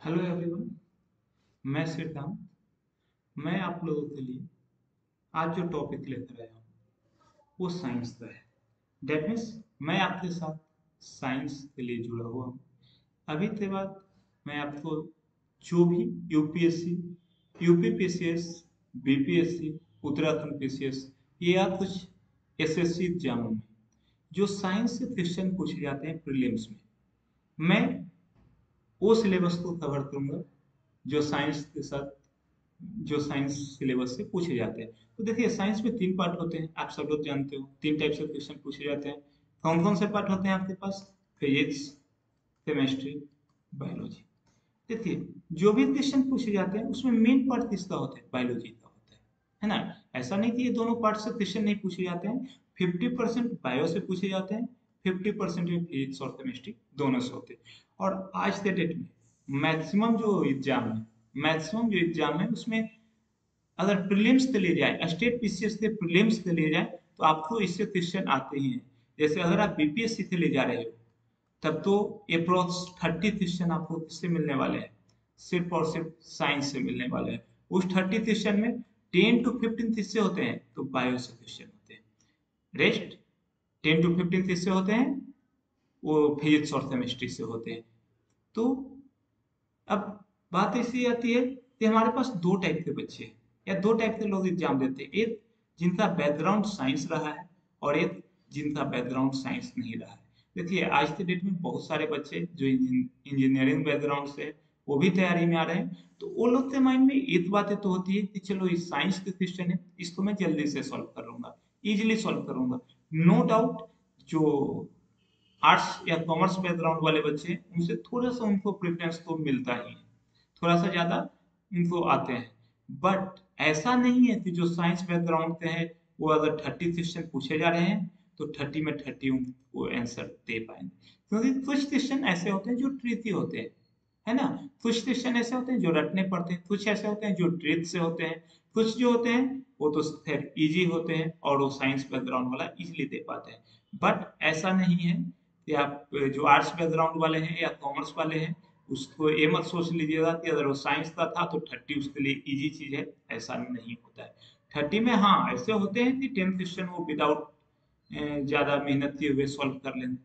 Hello everyone मैं सिद्धांत मैं आप लोगों के लिए आज जो टॉपिक लेकर आया हूँ, वो साइंस का है। डेट मीन्स मैं आपके साथ साइंस के लिए जुड़ा हुआ हूँ। अभी के बाद मैं आपको जो भी UPSC UP PCS BPSC Uttarakhand PCS या कुछ एसएससी एग्जामों में जो साइंस से क्वेश्चन पूछे जाते हैं प्रीलिम्स में। मैं वो सिलेबस को कवर करूँगा, जो साइंस के साथ, जो साइंस सिलेबस से पूछे जाते हैं। तो देखिए साइंस में तीन पार्ट होते हैं, आप सब लोग जानते हो। तीन टाइप से क्वेश्चन पूछे जाते हैं। कौन कौन से पार्ट होते हैं आपके पास? फिजिक्स केमिस्ट्री बायोलॉजी देखिए, जो भी क्वेश्चन पूछे जाते हैं, उसमें मेन पार्ट किसका होता है? बायोलॉजी का होता है। है ना? ऐसा नहीं कि ये दोनों पार्ट से क्वेश्चन नहीं पूछे जाते हैं। फिफ्टी परसेंट बायो से पूछे जाते हैं। फिफ्टी परसेंट फिजिक्स और केमिस्ट्री दोनों से होते और आज के डेट में मैक्सिमम जो एग्ज़ाम है मैक्सिमम जो एग्ज़ाम है, उसमें अगर प्रीलिम्स के लिए जाए स्टेट पीसीएस के प्रीलिम्स के लिए जाए तो आपको इससे क्वेश्चन आते ही हैं। जैसे अगर आप बीपीएससी के लिए जा रहे हो, तब तो अप्रोक्स थर्टी क्वेश्चन आपको किससे मिलने वाले हैं? सिर्फ़ और सिर्फ़ साइंस से मिलने वाले हैं। उस थर्टी क्वेश्चन में टेन टू फिफ्टीन किससे होते हैं? तो बायो से क्वेश्चन होते हैं। रेस्ट टेन टू फिफ्टीन किससे होते हैं, वो फिजिक्स और केमिस्ट्री से होते हैं। तो अब बात ऐसी आती है कि हमारे पास दो टाइप के बच्चे या दो टाइप के लोग एग्ज़ाम देते हैं। एक, जिनका बैकग्राउंड साइंस रहा है, और एक, जिनका बैकग्राउंड साइंस नहीं रहा है। देखिए, आज के डेट में बहुत सारे बच्चे जो इंजीनियरिंग बैकग्राउंड से वो भी तैयारी में आ रहे हैं। तो वो लोग के माइंड में एक बातें तो होती है कि चलो इस साइंस के क्वेश्चन है, इसको मैं जल्दी से सॉल्व कर लूँगा इजिली सॉल्व करूँगा। नो डाउट जो आर्ट्स या कॉमर्स बैकग्राउंड वाले बच्चे उनसे थोड़ा सा उनको प्रेफरेंस तो मिलता ही है। थोड़ा सा ज़्यादा उनको आते हैं। बट ऐसा नहीं है कि जो साइंस बैकग्राउंड के हैं, वो अगर थर्टी क्वेश्चन पूछे जा रहे हैं तो थर्टी में थर्टी वो आंसर दे पाएँगे। क्योंकि कुछ क्वेश्चन ऐसे होते हैं जो ट्रिकी होते हैं, है ना? कुछ क्वेश्चन ऐसे होते हैं जो रटने पड़ते हैं, कुछ ऐसे होते हैं जो ट्रिक से होते हैं, कुछ जो होते हैं वो तो खैर इजी होते हैं और वो साइंस बैकग्राउंड वाला इजीली दे पाते हैं। बट ऐसा नहीं है कि आप, जो आर्ट्स बैकग्राउंड वाले हैं या कॉमर्स वाले हैं, उसको ये मत सोच लीजिएगा कि अगर वो साइंस का था तो थर्टी उसके लिए इजी चीज़ है। ऐसा नहीं होता है। थर्टी में हाँ ऐसे होते हैं कि टेन क्वेश्चन वो विदाउट ज़्यादा मेहनत किए हुए सॉल्व कर लेंगे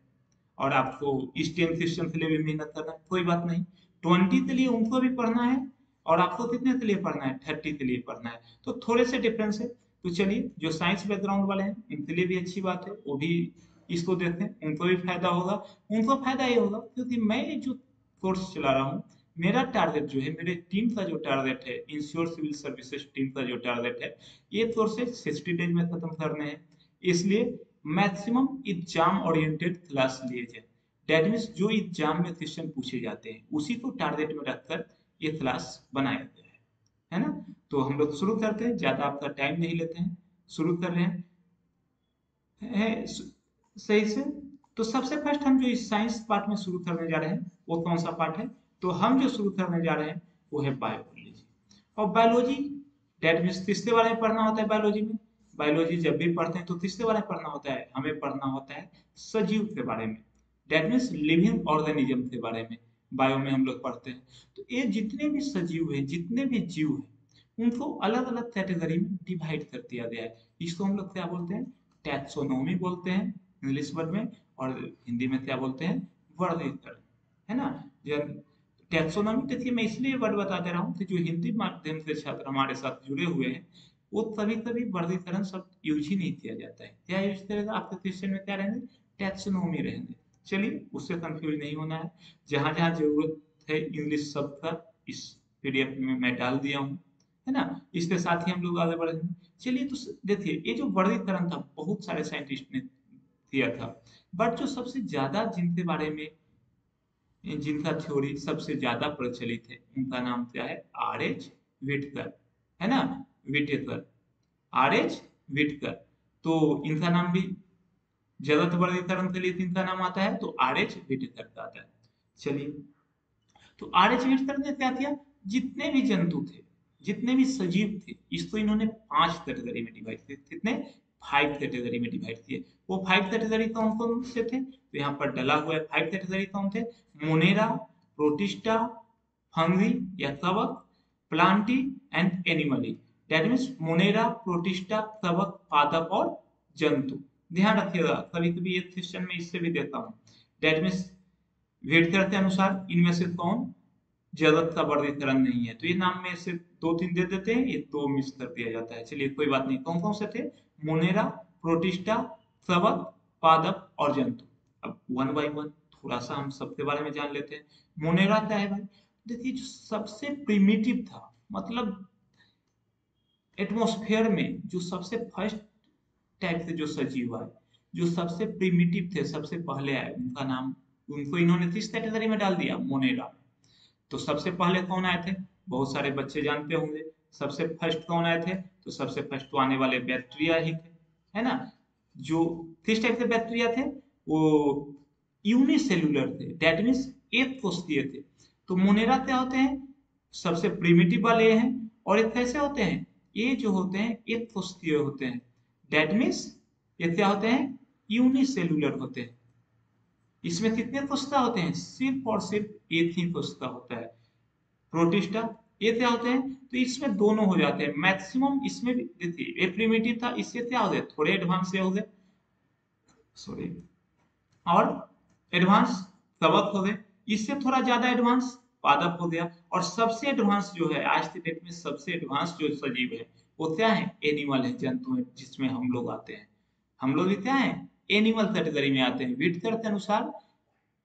और आपको इस टेन क्वेश्चन के लिए भी मेहनत करना कोई बात नहीं। ट्वेंटी के लिए उनको भी पढ़ना है और आपको कितने के लिए पढ़ना है? थर्टी के लिए पढ़ना है। तो थोड़े से डिफरेंस है। तो चलिए, जो साइंस बैकग्राउंड वाले हैं उनके लिए भी अच्छी बात है, वो भी इसको देखें उनको भी फ़ायदा होगा। उनको फ़ायदा ये होगा, क्योंकि मैं जो कोर्स चला रहा हूँ, मेरा टारगेट जो है, मेरे टीम का जो टारगेट है इंश्योर सिविल सर्विसेज़ टीम का जो टारगेट है, ये कोर्सेज सिक्सटी डेज़ में खत्म करने हैं। इसलिए मैक्सिमम एग्ज़ाम ओरिएंटेड क्लास लिए जाए। डेट मीन्स जो एग्ज़ाम में क्वेश्चन पूछे जाते हैं, उसी को टारगेट में रखकर ये क्लास बनाया गया है है ना? तो हम लोग शुरू करते हैं, ज़्यादा आपका टाइम नहीं लेते हैं, शुरू कर रहे हैं। है सही से? तो सबसे फ़र्स्ट हम जो इस साइंस पार्ट में शुरू करने जा रहे हैं, वो कौन सा पार्ट है? तो हम जो शुरू करने जा रहे हैं, वो है बायोलॉजी और बायोलॉजी डेट मीन्स तीसरे बारे में पढ़ना होता है बायोलॉजी में? बायोलॉजी जब भी पढ़ते हैं तो तीसरे बारे में पढ़ना होता है? हमें पढ़ना होता है सजीव के बारे में। डेट मीन्स लिविंग ऑर्गेनिज्म के बारे में। बायो में हम लोग पढ़ते हैं। तो ये जितने भी सजीव हैं, जितने भी जीव हैं, उनको अलग अलग कैटेगरी में डिवाइड कर दिया गया है। इसको हम लोग क्या बोलते हैं? टैक्सोनोमी बोलते हैं, इंग्लिश वर्ड में, और हिंदी में क्या बोलते हैं? वर्गीकरण है ना? जब टैक्सोनॉमी देखिए मैं इसलिए वर्ड बता दे रहा हूँ कि जो हिंदी माध्यम से छात्र हमारे साथ जुड़े हुए हैं, वो कभी कभी वर्गीकरण शब्द यूज़ ही नहीं किया जाता है। क्या यूज़ करेगा? आपके क्वेश्चन में क्या रहेंगे? टैक्सोनोमी रहेंगे। चलिए, उससे कंफ्यूज नहीं होना है। जहाँ जहाँ ज़रूरत है इंग्लिश शब्द का, इस पीडीएफ में मैं डाल दिया हूँ, है ना? इसके साथ ही हम लोग आगे बढ़ेंगे। चलिए तो देखिए, ये जो वर्गीकरण था, बहुत सारे साइंटिस्ट ने किया था। बट जो सबसे ज़्यादा जिनके बारे में, जिनका थ्योरी सबसे ज़्यादा प्रचलित है, उनका नाम क्या है? आर एच विटकर है ना? विटेकर आर एच विटकर तो इनका नाम भी जगत वर्गीकरण के लिए इनका नाम आता है तो आर एच विटकर आता है। चलिए तो आर एच विटकर ने क्या किया? जितने भी जंतु थे, जितने भी सजीव थे, इसको इन्होंने पाँच कैटेगरी में डिवाइड किए। कितने? फाइव कैटेगरी में डिवाइड किए। वो फाइव कैटेगरी कौन कौन से थे? तो यहाँ पर डला हुआ है फाइव कैटेगरी कौन थे? मोनेरा प्रोटिस्टा फंगी या कवक plantae and animalia. That means monera protista कवक पादप और जंतु। ध्यान रखिएगा, कभी कभी ये क्वेश्चन में इससे भी देता हूँ। डेट मीन्स वेटकर के अनुसार, इनमें से कौन जगत का वर्गीकरण नहीं है? तो ये नाम में से दो तीन दे देते हैं, ये दो मिस कर दिया जाता है। चलिए, कोई बात नहीं। कौन कौन से थे? मोनेरा, प्रोटिस्टा, सबक, पादप और जंतु। अब वन बाई वन थोड़ा सा हम सबके बारे में जान लेते हैं। मोनेरा क्या है भाई? देखिए, जो सबसे प्रिमिटिव था मतलब एटमोस्फेयर में जो सबसे फ़र्स्ट टाइप से जो सजीव आए, जो सबसे प्रिमिटिव थे, सबसे पहले आए, उनका नाम, उनको इन्होंने किस कैटेगरी में डाल दिया मोनेरा तो सबसे पहले कौन आए थे? बहुत सारे बच्चे जानते होंगे। सबसे फ़र्स्ट कौन आए थे? तो सबसे फ़र्स्ट तो आने वाले बैक्टीरिया ही थे, है ना? जो किस टाइप के बैक्टीरिया थे? वो यूनिसेलुलर थे। डेट मीन्स एक कोष्ठीय थे। तो मोनेरा क्या होते हैं? सबसे प्रिमिटिव वाले हैं, और एक कैसे होते हैं? ये जो होते हैं, एक कोष्ठीय होते हैं। डेट मीन्स ये क्या होते हैं? यूनिसेलुलर होते हैं। इसमें कितने कोशिका होते हैं? सिर्फ़ और सिर्फ़ एक ही कोशिका होता है। प्रोटिस्टा ये क्या होते हैं? तो इसमें दोनों हो जाते हैं। मैक्सिमम इसमें भी, देखिए, ये प्रिमिटिव था, इससे क्या हो गए थोड़े एडवांस हो गए। सॉरी और एडवांस कवक हो गए। इससे थोड़ा ज़्यादा एडवांस पादप हो गया। और सबसे एडवांस जो है, आज के डेट में सबसे एडवांस जो सजीव है वो क्या है? एनिमल है, जंतु है, जिसमें हम लोग आते हैं। हम लोग भी क्या है? एनिमल कैटेगरी में आते हैं। विटकर के अनुसार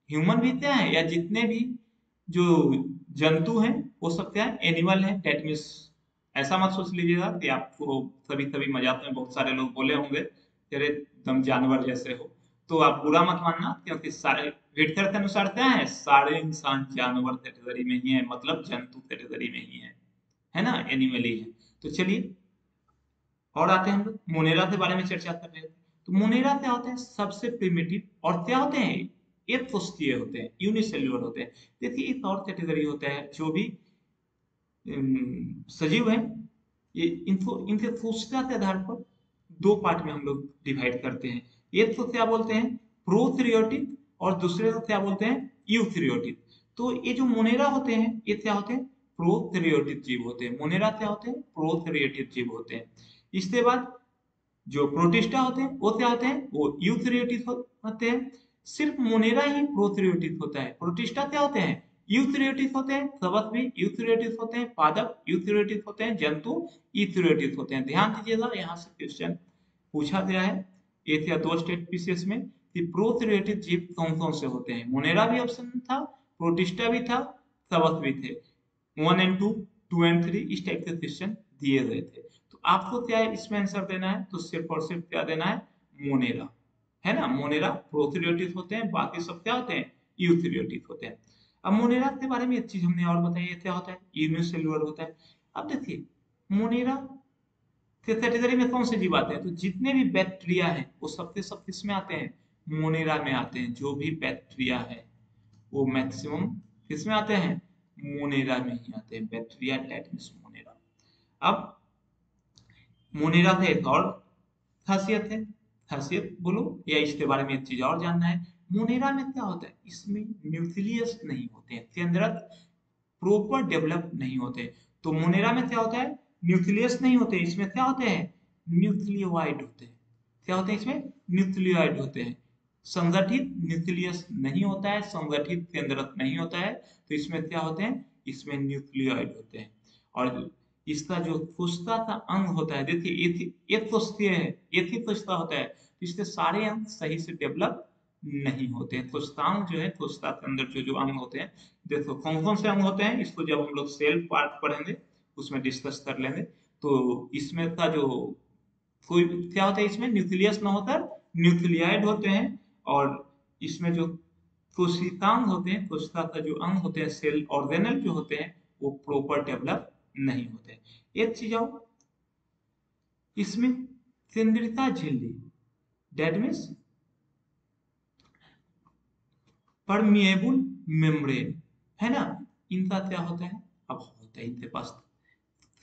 ह्यूमन भी क्या है? या जितने भी जो जंतु हैं, वो सब क्या है? एनिमल है। डेट मीन्स ऐसा मत सोच लीजिएगा कि आपको कभी कभी मज़ाक में बहुत सारे लोग बोले होंगे तेरे दम जानवर जैसे हो। तो आप बुरा मत मानना, क्योंकि सारे विटकर के अनुसार क्या है? सारे इंसान जानवर कैटेगरी में ही है मतलब जंतु कैटेगरी में ही है। है ना? एनिमल ही है। तो चलिए और आते हैं हम लोग। मोनेरा के बारे में चर्चा कर रहे थे। तो मोनेरा क्या होते हैं? सबसे प्रिमिटिव और क्या होते हैं? एक पुष्टीय होते हैं यूनिसेल्युलर होते हैं। देखिए, एक और कैटेगरी होता है जो भी सजीव है। ये इनको इनके कोशिका के आधार पर दो पार्ट में हम लोग डिवाइड करते हैं। एक तो क्या बोलते हैं? प्रोथ्रियोटिक और दूसरे को क्या बोलते हैं? यूथ्रियोटिक तो ये जो मोनेरा होते हैं, ये क्या होते हैं? प्रोथ्रियोटिक जीव होते हैं। मोनेरा क्या होते हैं? प्रोथ्रियोटिक जीव होते हैं। इसके बाद जो प्रोटिस्टा होते हैं, वो क्या होते हैं? वो यूथरियोटिक होते हैं। सिर्फ़ मोनेरा ही प्रोथरियोटिक होता है। प्रोटिस्टा क्या होते हैं? यूथरियोटिक होते हैं कवक भी यूथरियोटिक होते हैं, पादप यूथरियोटिक होते हैं, जंतु यूथरियोटिक होते हैं। ध्यान दीजिएगा, यहाँ से क्वेश्चन पूछा गया है। एक या दो स्टेट पीसीएस में कि प्रोथरियोटिक जीव कौन कौन से होते हैं? मोनेरा भी ऑप्शन था, प्रोटिस्टा भी था कवक भी थे। One and two two and three इस टाइप के क्वेश्चन दिए गए थे। आपको क्या है? इसमें आंसर देना है तो सिर्फ़ और सिर्फ़ क्या देना है? मोनेरा। है ना? मोनेरा प्रोथ्रियोटिक होते हैं, बाकी सब क्या होते हैं? यूथ्रियोटिक होते हैं। अब मोनेरा के बारे में एक चीज़ हमने और बताई क्या होता है? यूनिसेलुलर होता है। अब देखिए, मोनेरा के कैटेगरी में कौन से जीव आते हैं? तो जितने भी बैक्टीरिया हैं, वो सबके सब किसमें आते हैं? मोनेरा में आते हैं। जो भी बैक्टीरिया है, वो मैक्सिमम किसमें आते हैं? मोनेरा में ही आते हैं। बैक्टीरिया टेटमिस मोनेरा। अब मुनीरा का एक और खासियत है। खासियत बोलो या इसके बारे में एक चीज़ और जानना है। मुनेरा में क्या होता है? इसमें न्यूक्लियस नहीं होते हैं, केंद्रक प्रॉपर डेवलप नहीं होते तो मुनेरा में क्या होता है? न्यूक्लियस नहीं होते इसमें क्या होते हैं? न्यूक्लियोइड होते हैं। क्या होते हैं इसमें? न्यूक्लियोइड होते हैं। संगठित न्यूक्लियस नहीं होता है, संगठित केंद्रक नहीं होता है। तो इसमें क्या होते हैं? इसमें न्यूक्लियोइड होते हैं। और इसका जो कोशिका का अंग होता है, देखिए ही कोशिका होता है तो इसके सारे अंग सही से डेवलप नहीं होते हैं। कोशिकांग जो है कोशिका के अंदर जो जो अंग होते हैं, देखो कौन कौन से अंग होते हैं, इसको जब हम लोग सेल पार्ट पढ़ेंगे, उसमें डिस्कस कर लेंगे तो इसमें का जो कोई, क्या होता है इसमें? न्यूक्लियस न होता न्यूक्लियाइड होते हैं, और इसमें जो कोशिकांग होते हैं, कोशिका का जो अंग होते हैं, सेल ऑर्गेनल जो होते हैं, वो प्रॉपर डेवलप नहीं होते। एक चीज़ आओ इसमें केंद्रिता झिल्ली डेट मीन्स परमिएबल मेम्ब्रेन है ना? इनका क्या होता है? अब होता है इनके पास।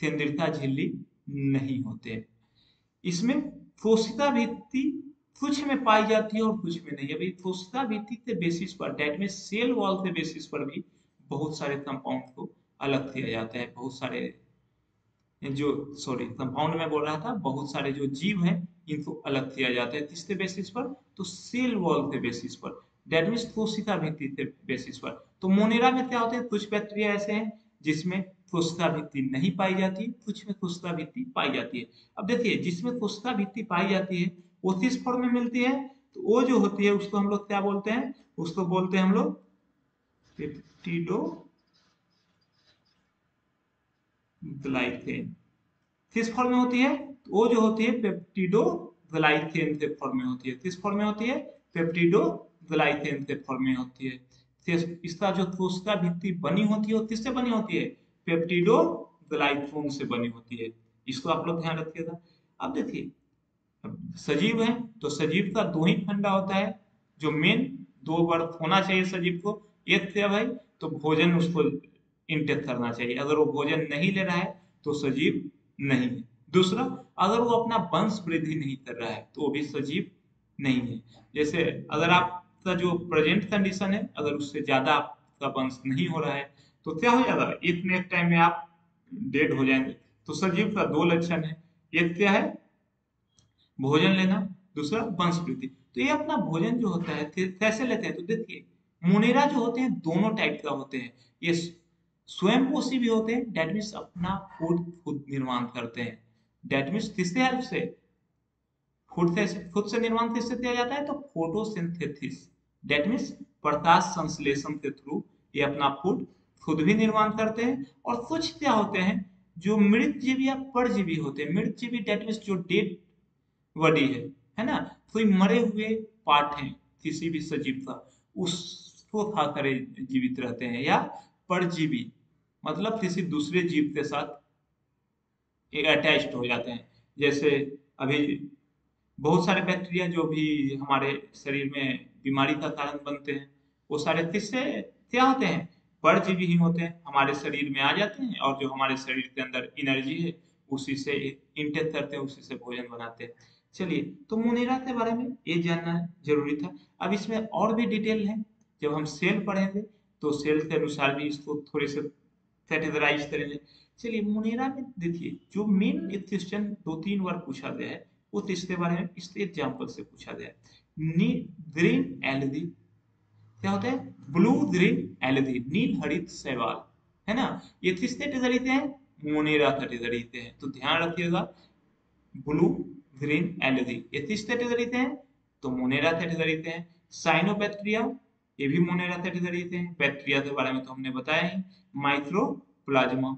केंद्रिता झिल्ली नहीं होते। इसमें कोशिका भित्ति कुछ में पाई जाती है और कुछ में नहीं। अभी कोशिका भित्ति के बेसिस पर डेट में सेल वॉल के बेसिस पर भी बहुत सारे कंपाउंड को अलग किया जाता है, बहुत सारे, जो सॉरी कंपाउंड में बोल रहा था, बहुत सारे जो जीव हैं, इनको अलग किया जाता है किसके बेसिस पर? तो सेल वॉल के बेसिस पर। डेट मीन्स कोशिका भित्ति के बेसिस पर। तो मोनेरा में क्या होते हैं? कुछ बैक्टीरिया ऐसे हैं, जिसमें कोशिका भित्ति नहीं पाई जाती, कुछ में कोशिका भित्ति पाई जाती है। अब देखिए, जिसमें कोशिका भित्ति पाई जाती है, वो किस फॉर्म में मिलती है? तो वो जो होती है, उसको हम लोग क्या बोलते हैं? उसको बोलते हैं हम लोग पेप्टिडो ग्लाइथेन किस फॉर्म में होती है? तो वो जो होती है, पेप्टिडो ग्लाइथेन के फॉर्म में होती है। किस फॉर्म में होती है? पेप्टिडो ग्लाइथेन के फॉर्म में होती है। इसका जो कोशिका भित्ति बनी होती है, वो किससे बनी होती है? पेप्टिडो ग्लाइथोन से बनी होती है। इसको आप लोग ध्यान रखिएगा। अब देखिए सजीव है तो सजीव का दो ही फंडा होता है। जो मेन, दो वर्ग होना चाहिए सजीव को। एक क्या भाई तो भोजन उसको इंटेक करना चाहिए। अगर वो भोजन नहीं ले रहा है तो सजीव नहीं है। दूसरा, अगर वो अपना वंश वृद्धि नहीं कर रहा है तो वो भी सजीव नहीं है। जैसे अगर आपका जो प्रेजेंट कंडीशन है, अगर उससे ज़्यादा आपका वंश नहीं हो रहा है तो क्या हो जाएगा? एक न एक टाइम में आप डेड हो जाएँगे। तो सजीव का दो लक्षण है। एक क्या है? भोजन लेना। दूसरा, वंश वृद्धि। तो ये अपना भोजन जो होता है कैसे लेते हैं? तो देखिए, मुनेरा जो होते हैं, दोनों टाइप का होते हैं। ये स्वयं पोषी भी होते हैं डेट मीन्स अपना फ़ूड खुद निर्माण करते हैं। डेट मीन्स किससे हेल्प से? खुद से खुद से निर्माण किससे किया जाता है? तो फोटोसिंथेसिस। डेट मीन्स प्रकाश संश्लेषण के थ्रू ये अपना फ़ूड खुद भी निर्माण करते हैं और कुछ क्या होते हैं, जो मृत जीवी या परजीवी होते हैं। मृत जीवी डेट मीन्स जो डेड बॉडी है है ना? कोई मरे हुए पार्ट हैं, किसी भी सजीव का उसको खाकर जीवित रहते हैं या परजीवी मतलब किसी दूसरे जीव के साथ अटैच्ड हो जाते हैं। जैसे अभी बहुत सारे बैक्टीरिया जो भी हमारे शरीर में बीमारी का कारण बनते हैं, वो सारे किससे? क्या होते हैं परजीवी ही होते हैं, हमारे शरीर में आ जाते हैं और जो हमारे शरीर के अंदर एनर्जी है, उसी से इंटेक करते हैं, उसी से भोजन बनाते हैं। चलिए तो मुनेरा के बारे में ये जानना ज़रूरी था। अब इसमें और भी डिटेल है, जब हम सेल पढ़ेंगे तो सेल के अनुसार भी इसको थोड़े से कैटेगराइज करेंगे। चलिए, मुनेरा में देखिए, जो मेन क्वेश्चन दो तीन बार पूछा गया है, वो तीसरे बारे में इस एग्ज़ाम्पल से पूछा गया है। ग्रीन एलदी क्या होता है? ब्लू ग्रीन एलदी नील हरित शैवाल, है ना? ये किस कैटेगरी हैं? मोनेरा के हैं। तो ध्यान रखिएगा, ब्लू ग्रीन एलदी ये किस कैटेगरी हैं? तो मोनेरा के हैं। साइनोबैक्टीरिया ये भी मोनेरा के हैं। बैक्टीरिया के बारे में तो हमने बताया ही। माइक्रोप्लाज्मा,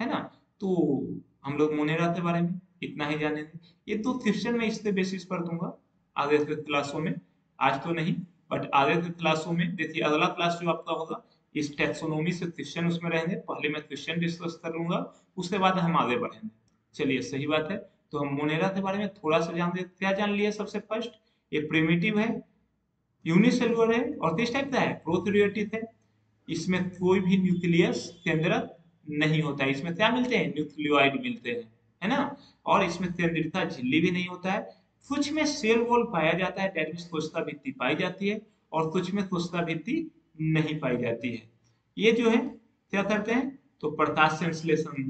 है ना? तो हम लोग मोनेरा के बारे में इतना ही जानेंगे ये तो क्वेश्चन में इसके बेसिस पर दूँगा। आगे के क्लासों में। आज तो नहीं बट आगे के क्लासों में। देखिए, अगला क्लास जो आपका होगा, इस टेक्सोनोमी से क्वेश्चन उसमें रहेंगे। पहले मैं क्वेश्चन डिस्कस कर लूँगा। उसके बाद हम आगे बढ़ेंगे। चलिए, सही बात है। तो हम मोनेरा के बारे में थोड़ा सा जान क्या जान लिया सबसे फ़र्स्ट ये प्रिमिटिव है। यूनिसेलुलर है और किस टाइप का है? प्रोथेरियोटिक है। इसमें कोई भी न्यूक्लियस केंद्रक नहीं होता है। इसमें क्या मिलते हैं? न्यूक्लियोइड मिलते हैं, है ना? और इसमें केंद्रिता झिल्ली भी नहीं होता है। कुछ में सेल वॉल पाया जाता है डेट मीन कोशिका भित्ति पाई जाती है और कुछ में कोशिका भित्ति नहीं पाई जाती है। ये जो है, क्या करते हैं? तो प्रकाश संश्लेषण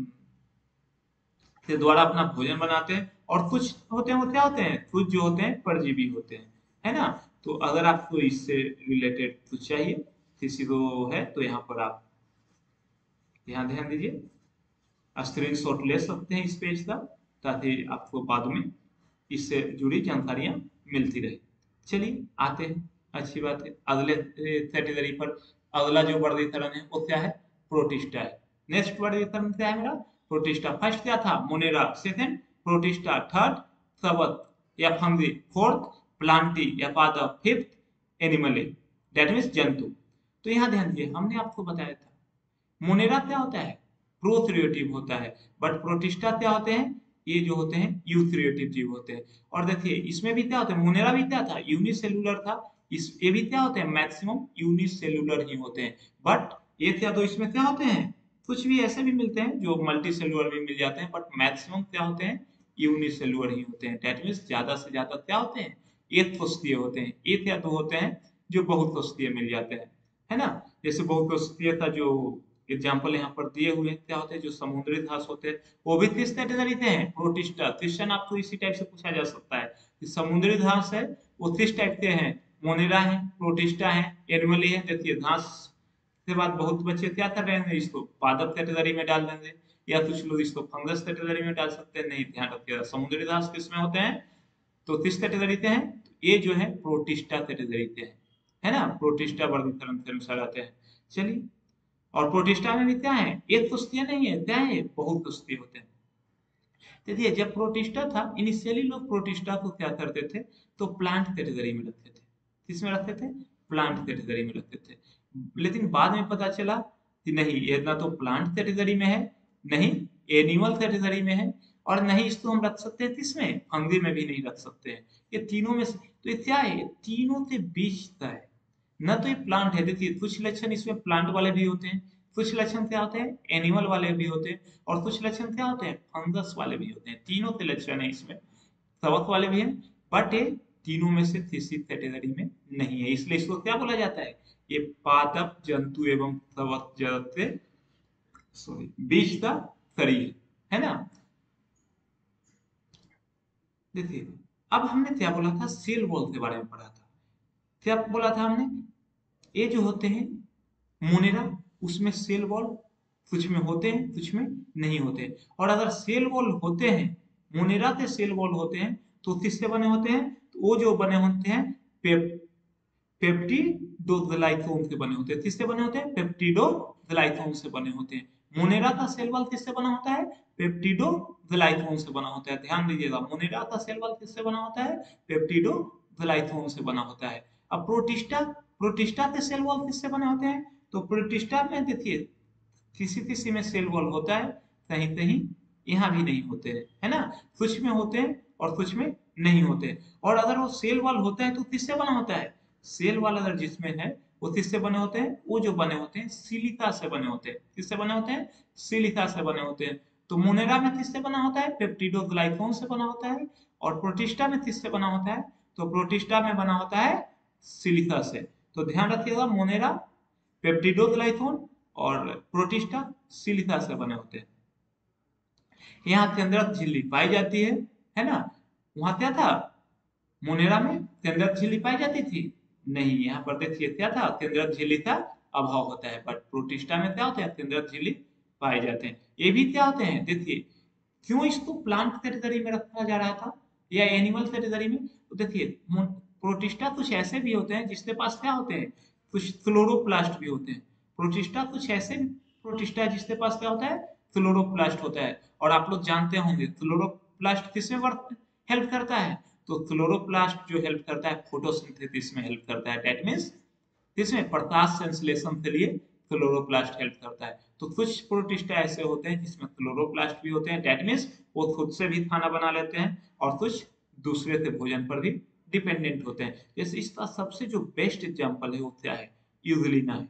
के द्वारा अपना भोजन बनाते हैं और कुछ होते हैं वो क्या होते हैं? कुछ जो होते हैं, परजीवी होते हैं, है ना? तो अगर आपको इससे रिलेटेड कुछ चाहिए, किसी को है तो यहाँ पर आप यहाँ ध्यान दीजिए। स्क्रीन शॉट ले सकते हैं इस पेज का, ताकि आपको बाद में इससे जुड़ी जानकारियाँ मिलती रहे। चलिए, आते हैं। अच्छी बात है। अगले कैटेगरी पर अगला जो वर्गीकरण है, वो क्या है? प्रोटिस्टा है। नेक्स्ट वर्गीकरण क्या है मेरा? प्रोटिस्टा फ़र्स्ट क्या था? मोनेरा सेकेंड प्रोटिस्टा थर्ड सबत या फंगी फोर्थ प्लांटी या पादप फिफ्थ एनिमल डेट मीन्स जंतु। तो यहाँ ध्यान दीजिए, हमने आपको बताया था, मोनेरा क्या होता है? प्रोथ्रियोटिव होता है बट प्रोटिस्टा क्या होते हैं? ये जो होते हैं यूथ्रियोटिव जीव होते हैं। और देखिए, इसमें भी क्या होता है, मोनेरा भी क्या था? यूनिसेलुलर था। इस, ये भी क्या होते हैं? मैक्सिमम यूनिसेलुलर ही होते हैं। बट ये क्या तो इसमें क्या होते हैं? कुछ भी ऐसे भी मिलते हैं, जो मल्टी सेलुलर भी मिल जाते हैं बट मैक्सिमम क्या होते हैं? यूनिसेलुलर ही होते हैं। डेट मीन्स ज़्यादा से ज़्यादा क्या होते हैं? एक पुस्तीय होते हैं। एक या दो होते हैं जो बहुत पुस्तीय मिल जाते हैं, है ना? जैसे बहुकोषीय था जो एग्ज़ाम्पल यहाँ पर दिए हुए क्या होते हैं? जो समुद्री घास होते हैं, वो भी किस कैटेगरी के हैं प्रोटिस्टा क्वेश्चन आपको इसी टाइप से पूछा जा सकता है कि समुद्री घास है, वो किस टाइप के हैं। मोनेरा है, प्रोटिस्टा है, एनिमली है देखिए घास के बाद बहुत बच्चे क्या कर रहे हैं, इसको पादप कैटेगरी में डाल देंगे, या कुछ लोग इसको फंगस कैटेगरी में डाल सकते हैं, नहीं, ध्यान रखिएगा। समुद्री घास किसमें होते हैं? तो किस कैटेगरी के हैं ये जो है प्रोटिस्टा कैटेगरी के हैं, है ना? प्रोटिस्टा वर्गीकरण के अनुसार आते हैं। चलिए, और प्रोटिस्टा में भी क्या है? एक कुश्तियाँ नहीं है, क्या है? बहुत कुश्ती होते हैं। देखिए, जब प्रोटिस्टा था इनिशियली लोग प्रोटिस्टा को क्या करते थे? तो प्लांट कैटेगरी में रखते थे। किसमें रखते थे? प्लांट कैटेगरी में रखते थे। लेकिन बाद में पता चला कि नहीं, ये ना तो प्लांट कैटेगरी में है, नहीं एनिमल कैटेगरी में है। और नहीं इसको हम रख सकते हैं किसमें फंगी में भी नहीं रख सकते। हैं ये तीनों में से तो ये क्या है? तीनों बीच का है। न तो ये प्लांट है। देखिए, कुछ लक्षण इसमें प्लांट वाले भी होते हैं, कुछ लक्षण क्या होते हैं? एनिमल वाले भी होते हैं, और कुछ लक्षण क्या होते हैं? फंगस वाले भी होते हैं। तीनों के लक्षण है इसमें। कवक वाले भी हैं बट ये तीनों में से किसी कैटेगरी में नहीं है। इसलिए इसको क्या बोला जाता है? ये पादप जंतु एवं कवक जगत सॉरी बीच का शरीर, है ना? देखिए अब हमने क्या बोला था? सेल वॉल के बारे में पढ़ा था। क्या बोला था हमने? ये जो होते हैं मोनेरा उसमें सेल वॉल कुछ में होते हैं कुछ में नहीं होते और अगर सेल वॉल होते हैं मोनेरा के सेल वॉल होते हैं तो किससे बने होते हैं? तो वो जो बने होते हैं पेप, पेप्टिडोग्लाइकोन से बने होते हैं। किससे बने होते हैं? पेप्टिडोग्लाइकोन से बने होते हैं। मोनेरा का सेल वॉल किससे बना होता है? पेप्टिडोग्लाइकोन से बना होता है। ध्यान दीजिएगा, मोनेरा का सेल वॉल किससे बना होता है? पेप्टिडोग्लाइकोन से बना होता है। अब प्रोटिस्टा प्रोटिस्टा के सेल वॉल किससे बने होते हैं? तो प्रोटिस्टा में देखिए किसी किसी में सेल वॉल होता है कहीं कहीं यहाँ भी नहीं होते हैं, है ना? कुछ में होते हैं और कुछ में नहीं होते और अगर वो सेल वॉल होता है तो किससे बना होता है? सेल वॉल अगर जिसमें है वो किससे बने होते हैं? वो जो बने होते हैं, सिलिका से बने होते हैं। किससे बने होते हैं? सिलिका से बने होते हैं। तो मोनेरा में किससे बना होता है? पेप्टिडोग्लाइकोन से बना होता है। और प्रोटिस्टा में किससे बना होता है? तो प्रोटिस्टा में बना होता है सिलिका से। तो ध्यान रखिएगा, मोनेरा, पेप्टिडोग्लाइकोन और प्रोटिस्टा सिलिका से बने होते हैं। यहाँ केंद्रक झिल्ली पाई जाती है है ना? वहाँ क्या था? मोनेरा में केंद्रक झिल्ली पाई जाती थी। नहीं, यहाँ पर देखिए, क्या था? केंद्रक झिल्ली का अभाव होता है बट प्रोटिस्टा में क्या होता है? केंद्रक झिल्ली पाए जाते हैं। ये भी क्या होते हैं? देखिए, क्यों इसको प्लांट कैटेगरी में रखा जा रहा था या एनिमल कैटेगरी में? तो देखिए प्रोटिस्टा कुछ ऐसे भी होते हैं जिसके पास क्या होते हैं? कुछ क्लोरोप्लास्ट भी होते हैं। प्रोटिस्टा कुछ ऐसे प्रोटिस्टा जिसके पास क्या होता है? क्लोरोप्लास्ट होता है। और आप लोग जानते होंगे क्लोरोप्लास्ट किसमें हेल्प करता है? तो क्लोरोप्लास्ट जो हेल्प करता है फोटोसिंथेसिस में हेल्प करता है। दैट मींस किसमें प्रकाश संश्लेषण के लिए क्लोरोप्लास्ट हेल्प करता है। तो कुछ प्रोटिस्टा ऐसे होते हैं जिसमें क्लोरोप्लास्ट भी होते हैं। दैट मींस वो खुद से भी खाना बना लेते हैं और कुछ दूसरे के भोजन पर भी डिपेंडेंट होते हैं। जैसे इसका सबसे जो बेस्ट एग्जांपल है, वो क्या है? यूजलिना है।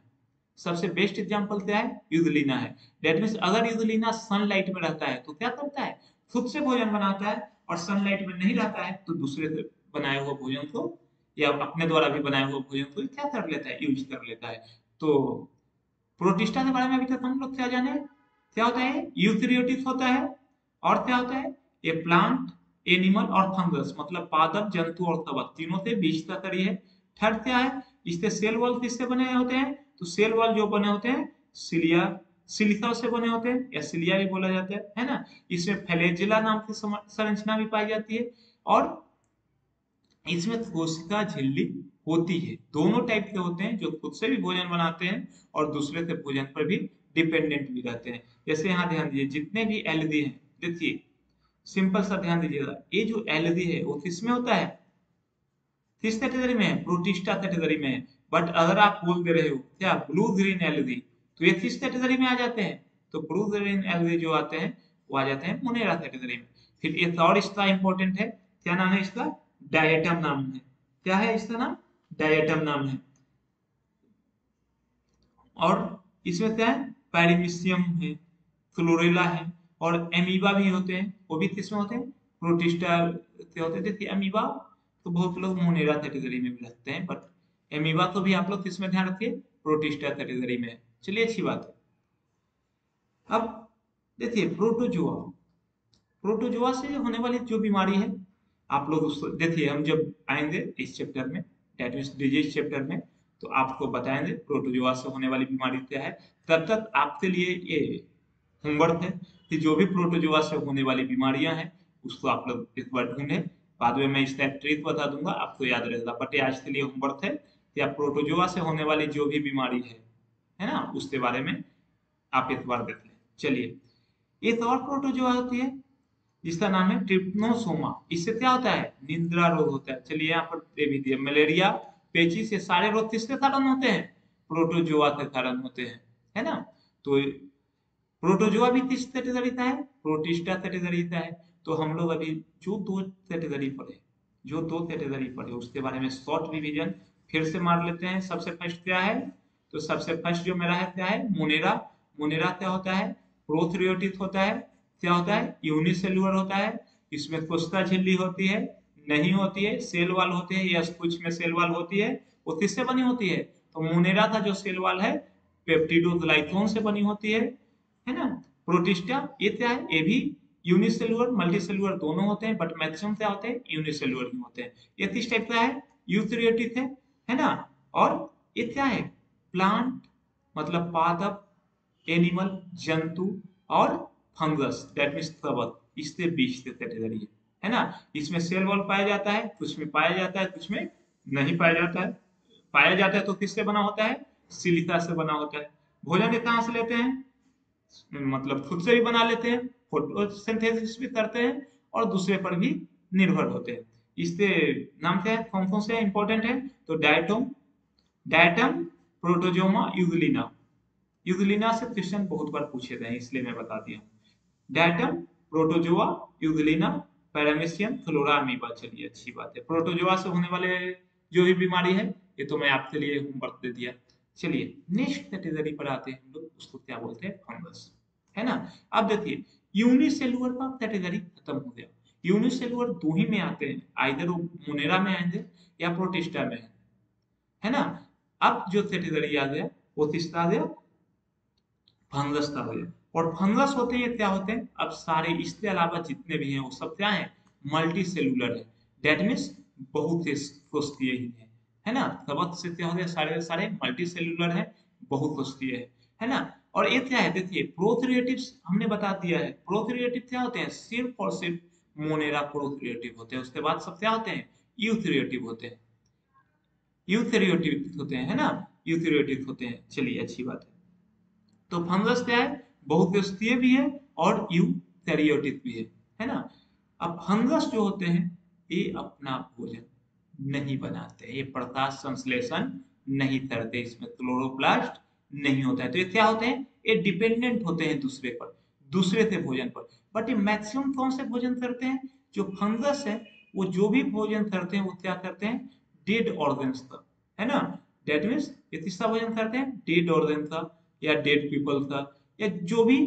सबसे बेस्ट एग्जांपल क्या है? यूजलिना है। दैट मींस अगर यूजलिना सनलाइट में रहता है तो क्या करता है? खुद से भोजन बनाता है। और सनलाइट में नहीं रहता है तो दूसरे बनाए हुए भोजन को, या अपने द्वारा भी बनाए हुए भोजन को क्या कर लेता है यूज़ कर लेता है। तो प्रोटिस्टा के बारे में अभी तक हम लोग क्या जाने? क्या होता है यूकैरियोटिक होता है, और क्या होता है, ये प्लांट एनिमल और फंगस मतलब पादप, जंतु और कवक तीनों से बीच का करी है। थर्ड क्या है इसके सेल वॉल किससे बने होते हैं? तो सेल वॉल जो बने होते हैं सिलिया सिलिका से बने होते हैं, या सिलिया भी बोला जाता है है ना? इसमें फ्लैजिला नाम की संरचना भी पाई जाती है, और इसमें कोशिका झिल्ली होती है। दोनों टाइप के होते हैं, जो खुद से भी भोजन बनाते हैं, और दूसरे के भोजन पर भी डिपेंडेंट भी रहते हैं। जैसे यहाँ ध्यान दीजिए, जितने भी एलडी हैं, देखिए सिंपल सा ध्यान दीजिएगा। ये जो एलडी है, वो किसमें होता है? किस कैटेगरी में है? प्रोटिस्टा कैटेगरी में है। बट अगर आप बोल दे रहे हो, क्या? ब्लू ग्रीन एलडी तो ये किस कैटेगरी में आ जाते हैं। तो ग्रीन एलडी जो आते हैं, वो आ जाते हैं मुनेरा कैटेगरी में। फिर एक और इसका इंपॉर्टेंट है, क्या नाम है इसका? डायटम नाम है। क्या है इसका नाम? डायटम नाम है। और इसमें क्या है? पैरिमिशियम है क्लोरेला है, और एमीबा भी होते हैं। वो भी किसमें होते हैं? प्रोटिस्टा के होते हैं। देखिए एमीबा तो बहुत लोग मोनेरा कैटेगरी में भी रखते हैं बट एमीबा को भी आप लोग किसमें ध्यान रखिए? प्रोटिस्टा कैटेगरी में। चलिए अच्छी बात है। अब देखिए, प्रोटोजोआ। प्रोटोजुआ से होने वाली जो बीमारी है, आप लोग उसको देखिए, हम जब आएँगे इस चैप्टर में डिज़ीज़ चैप्टर में तो आपको बताएँगे प्रोटोजोआ से होने वाली बीमारी क्या है। तब तक आपके लिए ये होमवर्क है कि जो भी प्रोटोजोआ से होने वाली बीमारियाँ हैं, उसको आप लोग इस बार ढूंढे। बाद में मैं इसका ट्रिक बता दूँगा, आपको याद रहेगा बट आज के लिए होमवर्क है कि आप प्रोटोजोआ से होने वाली जो भी बीमारी है है ना? उसके बारे में आप बार देख लें। चलिए एक और प्रोटोजोआ होती है, जिसका नाम है ट्रिप्नोसोमा इससे क्या होता है? निंद्रा रोग होता है। चलिए, यहाँ पर दे भी दिया। मलेरिया, पेची से सारे रोग किसके कारण होते हैं? प्रोटोजोआ के कारण होते हैं, है ना? तो प्रोटोजोआ भी किस कैटेगरी का है? प्रोटिस्टा कैटेगरी का है। तो हम लोग अभी जो दो कैटेगरी पढ़े जो दो कैटेगरी पढ़े उसके बारे में शॉर्ट रिवीजन फिर से मार लेते हैं। सबसे फ़र्स्ट क्या है? तो सबसे फ़र्स्ट जो मेरा है, क्या है? मोनेरा मोनेरा क्या होता है? प्रोथ्रियोटिक होता है। क्या होता है? यूनिसेलुलर होता है। इसमें कोस्ता झिल्ली होती है, नहीं होती है सेल वाल होते हैं या कुछ में सेल वाल होती है, वो किससे बनी होती है? तो मोनेरा का जो सेल वाल है पेप्टिडोग्लाइकोन से बनी होती है है ना? प्रोटिस्टा ये क्या है? ये भी यूनिसेलुलर मल्टीसेलुलर दोनों होते हैं बट मैक्सिमम क्या होते हैं? यूनिसेलुलर ही होते हैं। ये किस टाइप का है? यूथरियोटिक है है ना? और ये क्या है? प्लांट मतलब पादप, एनिमल, जंतु और फंगस दैट मीन्स कवक इससे बीच से है। ना? इसमें सेल वॉल पाया जाता है कुछ में पाया जाता है कुछ में नहीं पाया जाता है। पाया जाता है तो किससे बना होता है? सिलिका से बना होता है। भोजन ये कहाँ से लेते हैं? मतलब खुद से भी बना लेते हैं फोटोसिंथेसिस भी करते हैं और दूसरे पर भी निर्भर होते हैं। इससे नाम क्या है? कौन कौन से इंपॉर्टेंट है? तो diatom diatom protozoa Euglena Euglena से क्वेश्चन बहुत बार पूछे गए इसलिए मैं बता दिया। Diatom protozoa euglena paramecium flora amoeba चलिए अच्छी बात है। प्रोटोजोआ से होने वाले जो भी बीमारी है, ये तो मैं आपके लिए होमवर्क दे दिया। चलिए नेक्स्ट कैटेगरी पर आते हैं हम लोग, उसको क्या बोलते हैं? फंगस है ना? अब देखिए यूनिसेलुलर का कैटेगरी खत्म हो गया। यूनिसेलुलर दो ही में आते हैं आइधर वो मोनेरा में आएँगे या प्रोटिस्टा में है ना? अब जो कैटेगरी आ गया, वो किसका आ गया? फंगस का हो गया। और फंगस होते हैं क्या होते हैं? अब सारे इसके अलावा जितने भी हैं, वो सब क्या है? मल्टी सेलुलर है। डेट मीन्स बहुत ही है। है ना? कवच से क्या हैं सारे सारे मल्टी सेलुलर है, बहुत है। है ना? और ये क्या है? देखिए प्रोथ्रिएटिव्स हमने बता दिया है। प्रोथ्रिएटिव क्या होते हैं? सिर्फ़ और सिर्फ़ मोनेरा प्रोथ्रिएटिव होते हैं। उसके बाद सब क्या होते हैं? यूथ्रिएटिव होते हैं। यूथेरियोटिव होते हैं, है ना? यूथेरियोटिव होते हैं। चलिए, अच्छी बात है। तो फंगस क्या है? बहुकोष्ठीय भी है और यूथेरियोटिक भी है है ना? अब फंगस जो होते हैं, ये अपना भोजन नहीं बनाते। ये प्रकाश संश्लेषण नहीं करते इसमें। क्लोरोप्लास्ट नहीं होता है। तो ये क्या होते हैं? ये डिपेंडेंट होते हैं दूसरे पर, दूसरे से भोजन पर। बट ये मैक्सिमम कौन से भोजन करते हैं? जो फंगस है, वो जो भी भोजन करते हैं, वो क्या करते हैं? डेड ऑर्गन्स का है ना? डेट मीन्स ये किसका भोजन करते हैं? डेड ऑर्गन का या डेड पीपल का या जो भी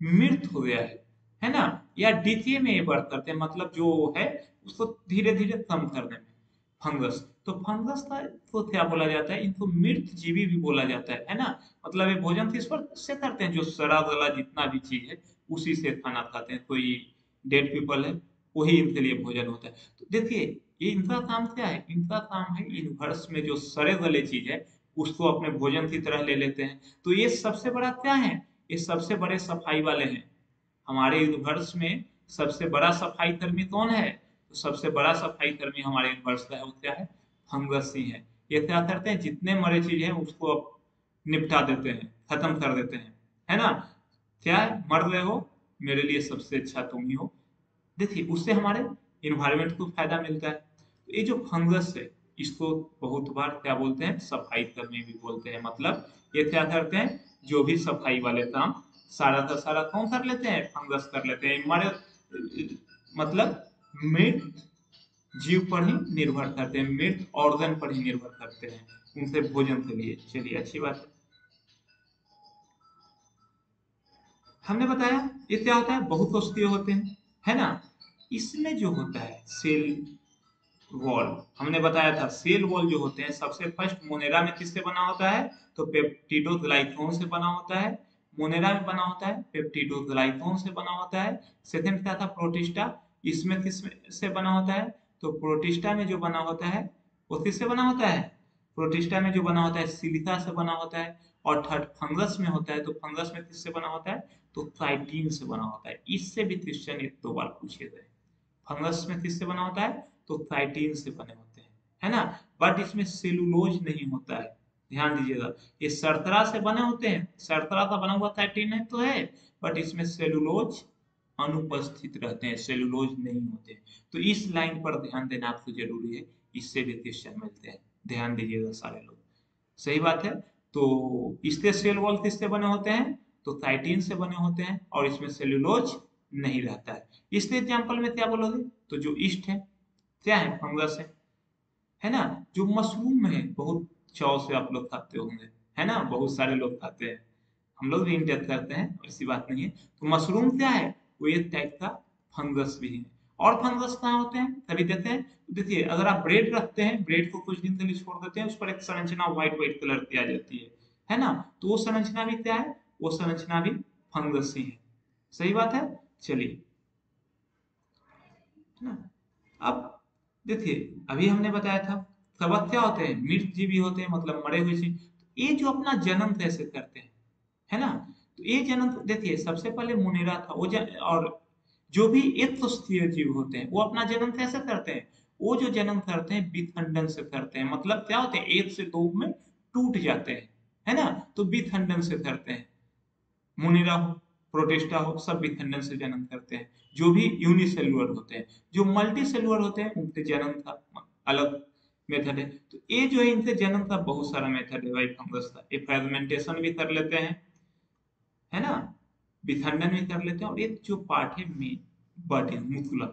मृत हो गया है है ना? या डीटीए में ये वर्क करते हैं मतलब जो है, उसको धीरे धीरे कम करने में फंगस तो फंगस का तो क्या बोला जाता है? इनको मृत जीवी भी बोला जाता है है ना? मतलब ये भोजन किस पर? से करते हैं, जो सड़ा गला जितना भी चीज़ है, उसी से खाना खाते हैं, कोई डेड पीपल है, वही इनके लिए भोजन होता है। तो देखिए ये काम क्या है? काम है यूनिवर्स में जो सड़े गले चीज़ है, उसको अपने भोजन की तरह ले लेते हैं। तो ये सबसे बड़ा क्या है? ये सबसे बड़े सफ़ाई वाले हैं। हमारे यूनिवर्स में सबसे बड़ा सफ़ाई कर्मी कौन है? तो सबसे बड़ा सफ़ाई कर्मी हमारे यूनिवर्स का है वो क्या है, फंगस ही है। ये क्या करते हैं? जितने मरे चीज़ है, उसको निपटा देते हैं, खत्म कर देते हैं। है ना? क्या मर रहे हो, मेरे लिए सबसे अच्छा तुम ही हो। देखिए, उससे हमारे इन्वायरमेंट को फ़ायदा मिलता है। तो ये जो फंगस है, इसको बहुत बार क्या बोलते हैं? सफ़ाई कर्मी भी बोलते हैं। मतलब ये क्या करते हैं? जो भी सफ़ाई वाले काम, सारा का सारा कौन कर लेते हैं फंगस कर लेते हैं। हमारे मतलब मृत जीव पर ही निर्भर करते हैं। मृत ऑर्गन पर ही निर्भर करते हैं। उनसे भोजन के लिए। चलिए, अच्छी बात है। हमने बताया, ये क्या होता है? बहुत औषधीय होते हैं। है ना? इसमें जो होता है सेल वॉल हमने बताया था सेल वॉल जो होते हैं सबसे फ़र्स्ट मोनेरा में किससे बना होता है तो पेप्टिडोग्लाइकोन से बना होता है मोनेरा में बना होता है पेप्टिडोग्लाइकोन से बना होता है सेकंड क्या था प्रोटिस्टा इसमें किस से बना होता है तो प्रोटिस्टा में जो बना होता है वो किससे बना होता है प्रोटिस्टा में जो बना होता है सिलिका से बना होता है और थर्ड फंगस में होता है तो फंगस में किससे बना होता है तो साइटीन से बना होता है इससे भी क्वेश्चन एक दो बार पूछे गए फंगस में किससे बना होता है? तो साइटीन से बने होते हैं, है ना? बट इसमें सेलुलोज नहीं होता है, ध्यान दीजिएगा। ये सरतरा से बने होते हैं, सरतरा का बना हुआ साइटीन है तो है, बट इसमें सेलुलोज अनुपस्थित रहते हैं, सेलुलोज नहीं होते तो इस लाइन पर ध्यान देना आपको ज़रूरी है, इससे भी क्वेश्चन मिलते हैं। ध्यान दीजिएगा सारे लोग। सही बात है? तो इसके सेल वॉल किससे बने होते हैं? तो साइटीन से बने होते हैं और इसमें सेलुलोज नहीं रहता है। इसके एग्ज़ाम्पल में क्या बोलोगे? तो जो ईस्ट है, क्या है? फंगस है। है ना? जो मशरूम है, बहुत चाव से आप लोग खाते होंगे। है ना? बहुत सारे लोग खाते हैं। हम लोग भी इंटेक करते हैं ऐसी बात नहीं है। तो मशरूम क्या है? वो एक टाइप का फंगस भी है। और फंगस कहाँ होते हैं? तभी देते हैं। देखिए, अगर आप ब्रेड रखते हैं ब्रेड को कुछ दिन के लिए छोड़ देते हैं, उस पर एक संरचना व्हाइट व्हाइट कलर की आ जाती है। है ना? तो वो संरचना भी क्या है? वो संरचना भी फंगस ही है। सही बात है? चलिए। अब देखिए, अभी हमने बताया था सबक क्या होते हैं? मृत जीवी होते हैं मतलब मरे हुए चीज़ ये जो अपना जन्म कैसे करते हैं, है ना? तो ये जन्म, देखिए, सबसे पहले मुनेरा था, वो और जो भी एक जीव होते हैं, वो अपना जन्म कैसे करते हैं? वो जो जन्म करते हैं, विखंडन से करते हैं। मतलब क्या होते हैं? एक से दो में टूट जाते हैं, है ना? तो विखंडन से करते हैं। मुनेरा हो प्रोटेस्टा हो, सब विखंडन से जन्म करते हैं। जो भी यूनिसेलुलर होते हैं, जो मल्टी सेलुलर होते हैं, उनके जन्म का अलग मेथड है। तो ये जो है इनसे जन्म का बहुत सारा मेथड है भाई फंगस का। ये फ्रेगमेंटेशन भी कर लेते हैं, है ना? विखंडन भी कर लेते हैं और एक जो पार्ट है मेन बडिन मुथुलम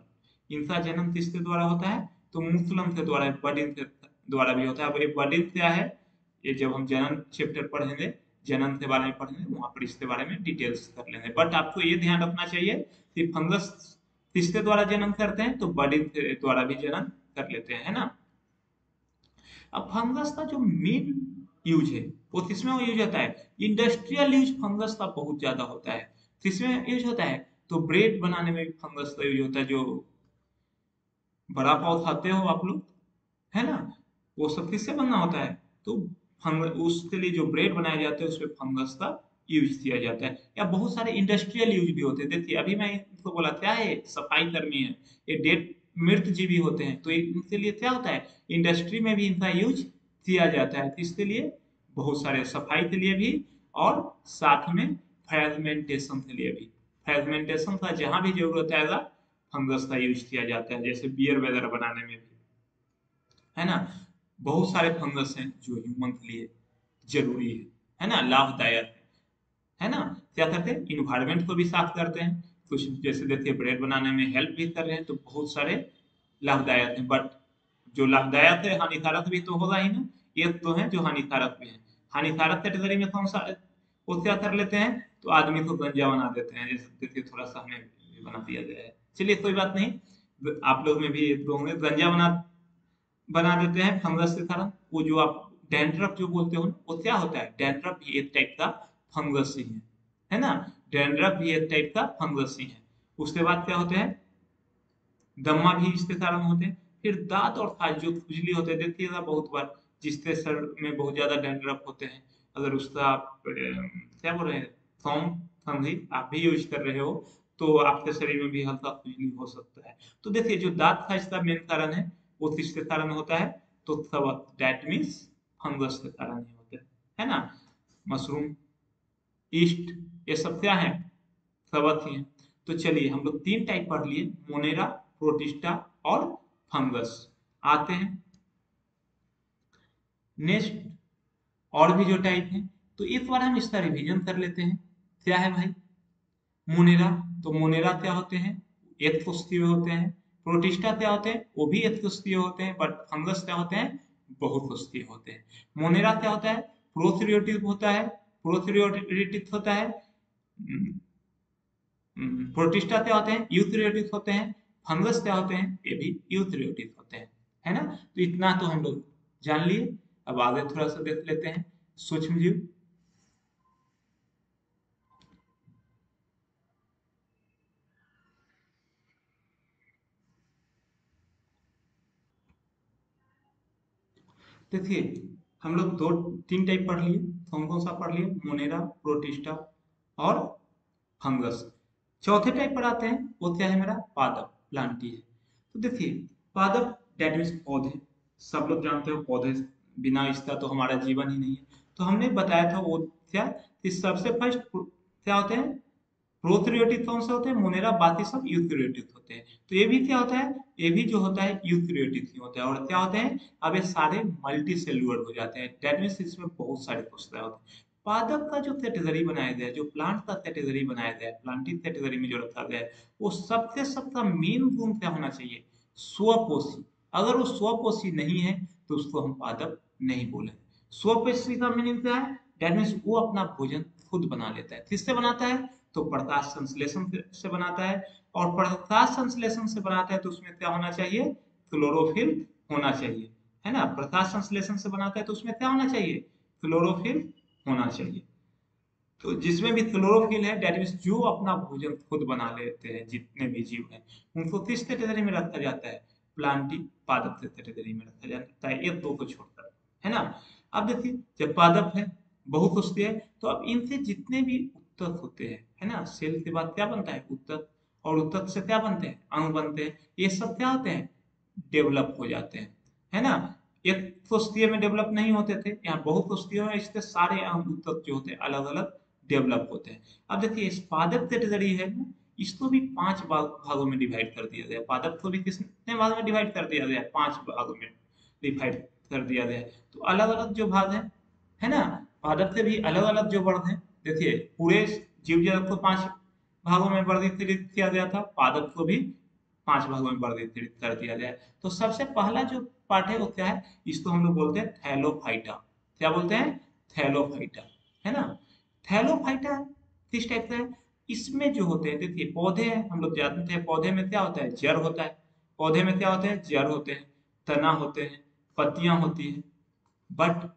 इनका जन्म किसके द्वारा होता है? तो मुथुलम के द्वारा बडिन के द्वारा भी होता है। अब ये बडिन क्या है? ये जब हम जन्म चैप्टर पढ़ेंगे जन्म के बारे में पढ़ेंगे वहाँ पर इसके बारे में डिटेल्स कर लेंगे। बट आपको ये ध्यान रखना चाहिए कि फंगस किसके द्वारा जन्म करते हैं? तो बडिन के द्वारा भी जन्म कर लेते हैं, है ना? अब फंगस का जो मेन यूज़ है, वो किसमें यूज़ होता है? इंडस्ट्रियल यूज़ फंगस का बहुत ज़्यादा होता है। किसमें यूज़ होता है? तो ब्रेड बनाने में फंगस का यूज़ होता है, जो बड़ा पाव खाते हो आप लोग, है ना? वो सब किससे बनना होता है? तो फंगस उसके लिए जो ब्रेड बनाए जाते हैं, उसमें फंगस का यूज़ किया जाता है। या बहुत सारे इंडस्ट्रियल यूज़ भी होते हैं। देखिए, अभी मैं इनको बोला, क्या है सफ़ाई कर्मी है? ये डेट मृत जीवी होते हैं। तो इनके लिए क्या होता है? इंडस्ट्री में भी इनका यूज़ किया जाता है। इसके लिए? बहुत सारे सफ़ाई के लिए भी और साथ में फ्रेगमेंटेशन के लिए भी। फ्रेगमेंटेशन का जहाँ भी ज़रूरत आएगा फंगस का यूज़ किया जाता है। जैसे बियर वगैरह बनाने में भी। है ना? बहुत सारे फंगस हैं जो ह्यूमन के लिए ज़रूरी है है ना? लाभदायक है है ना? क्या करते हैं? इन्वायरमेंट को भी साफ़ करते हैं। कुछ जैसे देखिए ब्रेड बनाने में हेल्प भी कर रहे हैं तो बहुत सारे लाभदायक हैं। बट जो लाभदायक है, हानिकारक भी तो होगा ही ना? ये तो है जो हानिकारक भी है। हानिकारक कैटेगरी में कौन सा वो क्या कर लेते हैं? तो आदमी को गंजा बना देते हैं। जैसे देखिए, थोड़ा सा हमें बना दिया गया है। चलिए, कोई बात नहीं। आप लोग में भी होंगे। गंजा बना बना देते हैं फंगस के कारण वो जो आप डेंड्रफ जो बोलते हो वो क्या होता है? डेंड्रफ भी एक टाइप का फंगस ही है है ना? डेंड्रफ भी एक टाइप का फंगस ही है। उसके बाद क्या होते हैं? दम्मा भी इसके कारण होते हैं। फिर दांत और खाज जो खुजली होते हैं देखिएगा बहुत बार, जिसके सर में बहुत ज़्यादा डेंड्रफ होते हैं, अगर उसका आप क्या बोल रहे हैं? थॉम, फंगी, आप भी यूज़ कर रहे हो तो आपके शरीर में भी हल्का खुजली हो सकता है। तो देखिए, जो दांत खाज का मेन कारण है वो किसके कारण होता है तो दैट मीन्स फंगस के कारण ही होते, हैं है ना? मशरूम ईस्ट ये सब क्या है? सबक ही है। तो चलिए, हम लोग तीन टाइप पढ़ लिए, मोनेरा, प्रोटिस्टा और फंगस। आते हैं। नेक्स्ट, और भी जो टाइप है तो इस बार हम इसका रिवीजन कर लेते हैं। क्या है भाई? मोनेरा तो मोनेरा क्या होते हैं? एक होते हैं। प्रोटिस्टा क्या होते हैं? वो भी एक होते हैं बट फंगस क्या होते हैं? बहुत होते हैं। मोनेरा क्या होता है? प्रोथ्रियोटिक होता है, प्रोथ्रियोटिक होता है प्रोटिस्टा क्या होते हैं? यूथ्रियोटिक होते हैं, फंगस क्या होते हैं? ये भी यूथ्रियोटिक होते हैं, है ना? तो इतना तो हम लोग जान लिए, अब आगे थोड़ा सा देख लेते हैं। सूक्ष्म जीव देखिए, हम लोग दो, तीन टाइप पढ़ लिए। कौन कौन सा पढ़ लिए, मोनेरा प्रोटिस्टा और फंगस। चौथे टाइप पर आते हैं, वो क्या है मेरा? पादप प्लांटी है। तो देखिए, पादप डेट मीन्स पौधे। सब लोग जानते हो, पौधे बिना इसका तो हमारा जीवन ही नहीं है। तो हमने बताया था वो क्या? कि सबसे फ़र्स्ट क्या होते हैं? प्रोक्रिएटिव कौन से होते हैं? मोनेरा बाकी सब यूक्रिएटिव होते हैं। तो ये भी क्या होता है? ये भी जो होता है यूक्रिएटिव ही होता है। और क्या होते हैं? अब ये सारे मल्टी सेलुलर हो जाते हैं। डेट इसमें बहुत सारे कोशिकाएँ होते हैं। पादप का जो कैटेगरी बनाया गया है जो प्लांट का कैटेगरी बनाया गया है प्लांटिंग कैटेगरी में जो रखा गया है वो सबसे सबका मेन गुण क्या होना चाहिए? स्वपोषी। अगर वो स्वपोषी नहीं है तो उसको हम पादप नहीं बोले स्वपोषी का मीनिंग क्या है? डेट वो अपना भोजन खुद बना लेता है। किससे बनाता है? तो प्रकाश संश्लेषण से बनाता है और प्रकाश संश्लेषण से बनाता है तो उसमें क्या होना चाहिए? क्लोरोफिल होना चाहिए, है ना? प्रकाश संश्लेषण से बनाता है तो उसमें क्या होना चाहिए? क्लोरोफिल होना चाहिए। तो जिसमें भी क्लोरोफिल है डेट मीन जो अपना भोजन खुद बना लेते हैं, जितने भी जीव हैं, उनको किस कैटेगरी में रखा जाता है? प्लांटी पादप कैटेगरी में रखा जाता है ये दो को छोड़कर, है ना? अब देखिए, जब पादप है, बहुत है तो अब इनसे जितने भी उत्तक होते हैं है ना? सेल के बाद क्या बनता है? उत्तक। और उत्तक से क्या बनते हैं? अंग बनते हैं। ये सब क्या होते हैं? डेवलप हो जाते हैं। है ना? एक पुस्तियों में डेवलप नहीं होते थे। यहाँ बहुत पुस्तियों में इसके सारे अंग उत्तक जो होते हैं अलग अलग डेवलप होते हैं। अब देखिए, इस पादप कैटेगरी है ना, इसको भी पाँच भागों में डिवाइड कर दिया गया। पादप को भी कितने भाग में डिवाइड कर दिया गया? पाँच भागों में डिवाइड कर दिया गया। तो अलग अलग जो भाग है है ना? पादप से भी अलग अलग जो वर्ग है। देखिए, पूरे जीव जगत को पाँच भागों में वर्गीकृत किया गया था, पादप को भी पाँच भागों में वर्गीकृत कर दिया गया तो सबसे पहला जो पार्ट है वो क्या है? इसको हम लोग बोलते हैं थैलोफाइटा। क्या बोलते हैं? थैलोफाइटा, है ना? थैलोफाइटा किस टाइप का है? इसमें जो होते हैं, देखिए, पौधे हैं, हम लोग जानते हैं, पौधे में क्या होता है? जड़ होता है। पौधे में क्या होते हैं? जड़ होते हैं, तना होते हैं, पत्तियाँ होती है। बट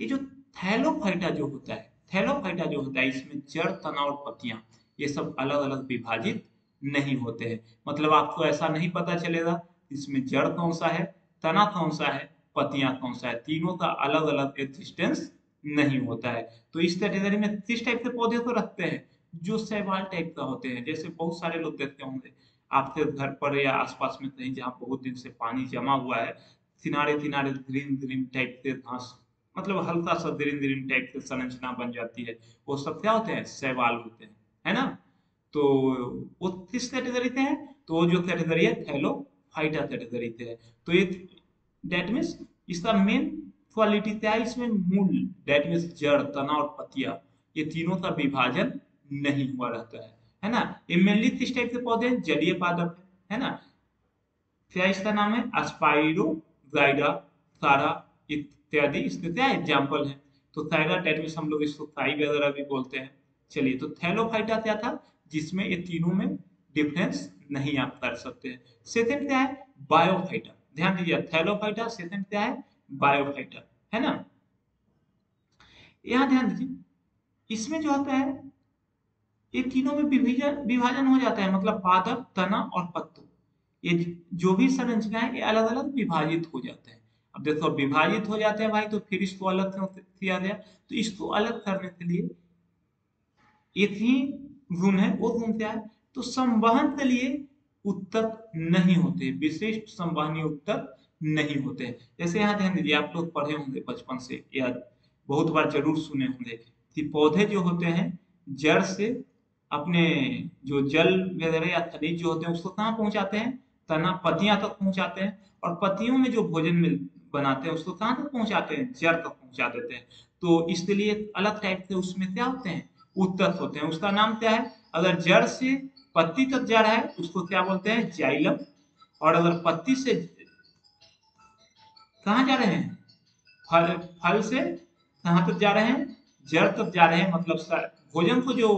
ये जो थैलोफाइटा जो होता है थैलोफाइटा जो होता है, इसमें जड़ तना और पत्तियाँ, ये सब अलग अलग विभाजित नहीं होते हैं। मतलब आपको ऐसा नहीं पता चलेगा, इसमें जड़ कौन सा है, तना कौन सा है पतियाँ कौन सा है। तीनों का अलग अलग एग्जिस्टेंस नहीं होता है। तो इस कैटेगरी में किस टाइप के पौधे को रखते हैं? जो सैवाल टाइप का होते हैं। जैसे बहुत सारे लोग देखते होंगे, आपके घर पर या आसपास में कहीं जहाँ बहुत दिन से पानी जमा हुआ है किनारे किनारे ग्रीन ग्रीन टाइप के घास मतलब हल्का सा ग्रीन ग्रीन टाइप की संरचना बन जाती है। वो सब क्या होते हैं? सैवाल होते हैं, है ना? तो वो किस कैटेगरी के हैं? तो वो जो कैटेगरी है थैलो फाइटा कैटेगरी के है। तो ये डेट मीन्स इसका मेन क्वालिटी क्या है? इसमें मूल डेट मीन्स जड़, तना और पतिया, ये तीनों का विभाजन नहीं हुआ रहता है है ना? ये मेनली किस टाइप के पौधे हैं? जलीय पादप, है ना? क्या इसका नाम है? अस्पाइरो गाइडा सारा इत्यादि क्या एग्ज़ाम्पल है। तो थायराटाइटमिस हम लोग इसको थाई वगैरह भी बोलते हैं। चलिए तो थैलोफाइटा क्या था? जिसमें ये तीनों में डिफरेंस नहीं आप कर सकते हैं। सेकेंड क्या है? बायोफाइटा ध्यान दीजिए थैलोफाइटा सेकेंड क्या है? बायोफाइटा है ना? यहाँ ध्यान दीजिए, इसमें जो होता है, ये तीनों में विभाजन विभाजन हो जाता है मतलब पादप, तना और पत्तों। ये जो भी संरचना है, ये अलग अलग विभाजित हो जाते हैं। अब देखो विभाजित हो जाते हैं भाई तो फिर इसको अलग किया गया। तो इसको अलग करने के लिए एक ही गुण है, वो गुण क्या है? तो संवहन के लिए उत्तक नहीं होते, विशिष्ट संवहनी उत्तक नहीं होते। जैसे यहाँ ध्यान दीजिए, आप लोग पढ़े होंगे बचपन से, या बहुत बार ज़रूर सुने होंगे कि पौधे जो होते हैं, जड़ से अपने जो जल वगैरह या खनिज जो होते हैं, उसको कहाँ पहुंचाते हैं? तना पतियाँ तक पहुंचाते हैं। और पतियों में जो भोजन मिल बनाते हैं, उसको कहाँ तक पहुंचाते हैं? जड़ तक पहुँचा देते हैं। तो इसके लिए अलग टाइप के उसमें क्या होते हैं? उत्तक होते हैं। उसका नाम क्या है? अगर जड़ से पत्ती तक जा रहा है, उसको क्या बोलते हैं? जाइलम। और अगर पत्ती से कहा जा रहे हैं? फल फल से कहाँ तक जा रहे हैं? जड़ तक जा रहे हैं। मतलब भोजन को जो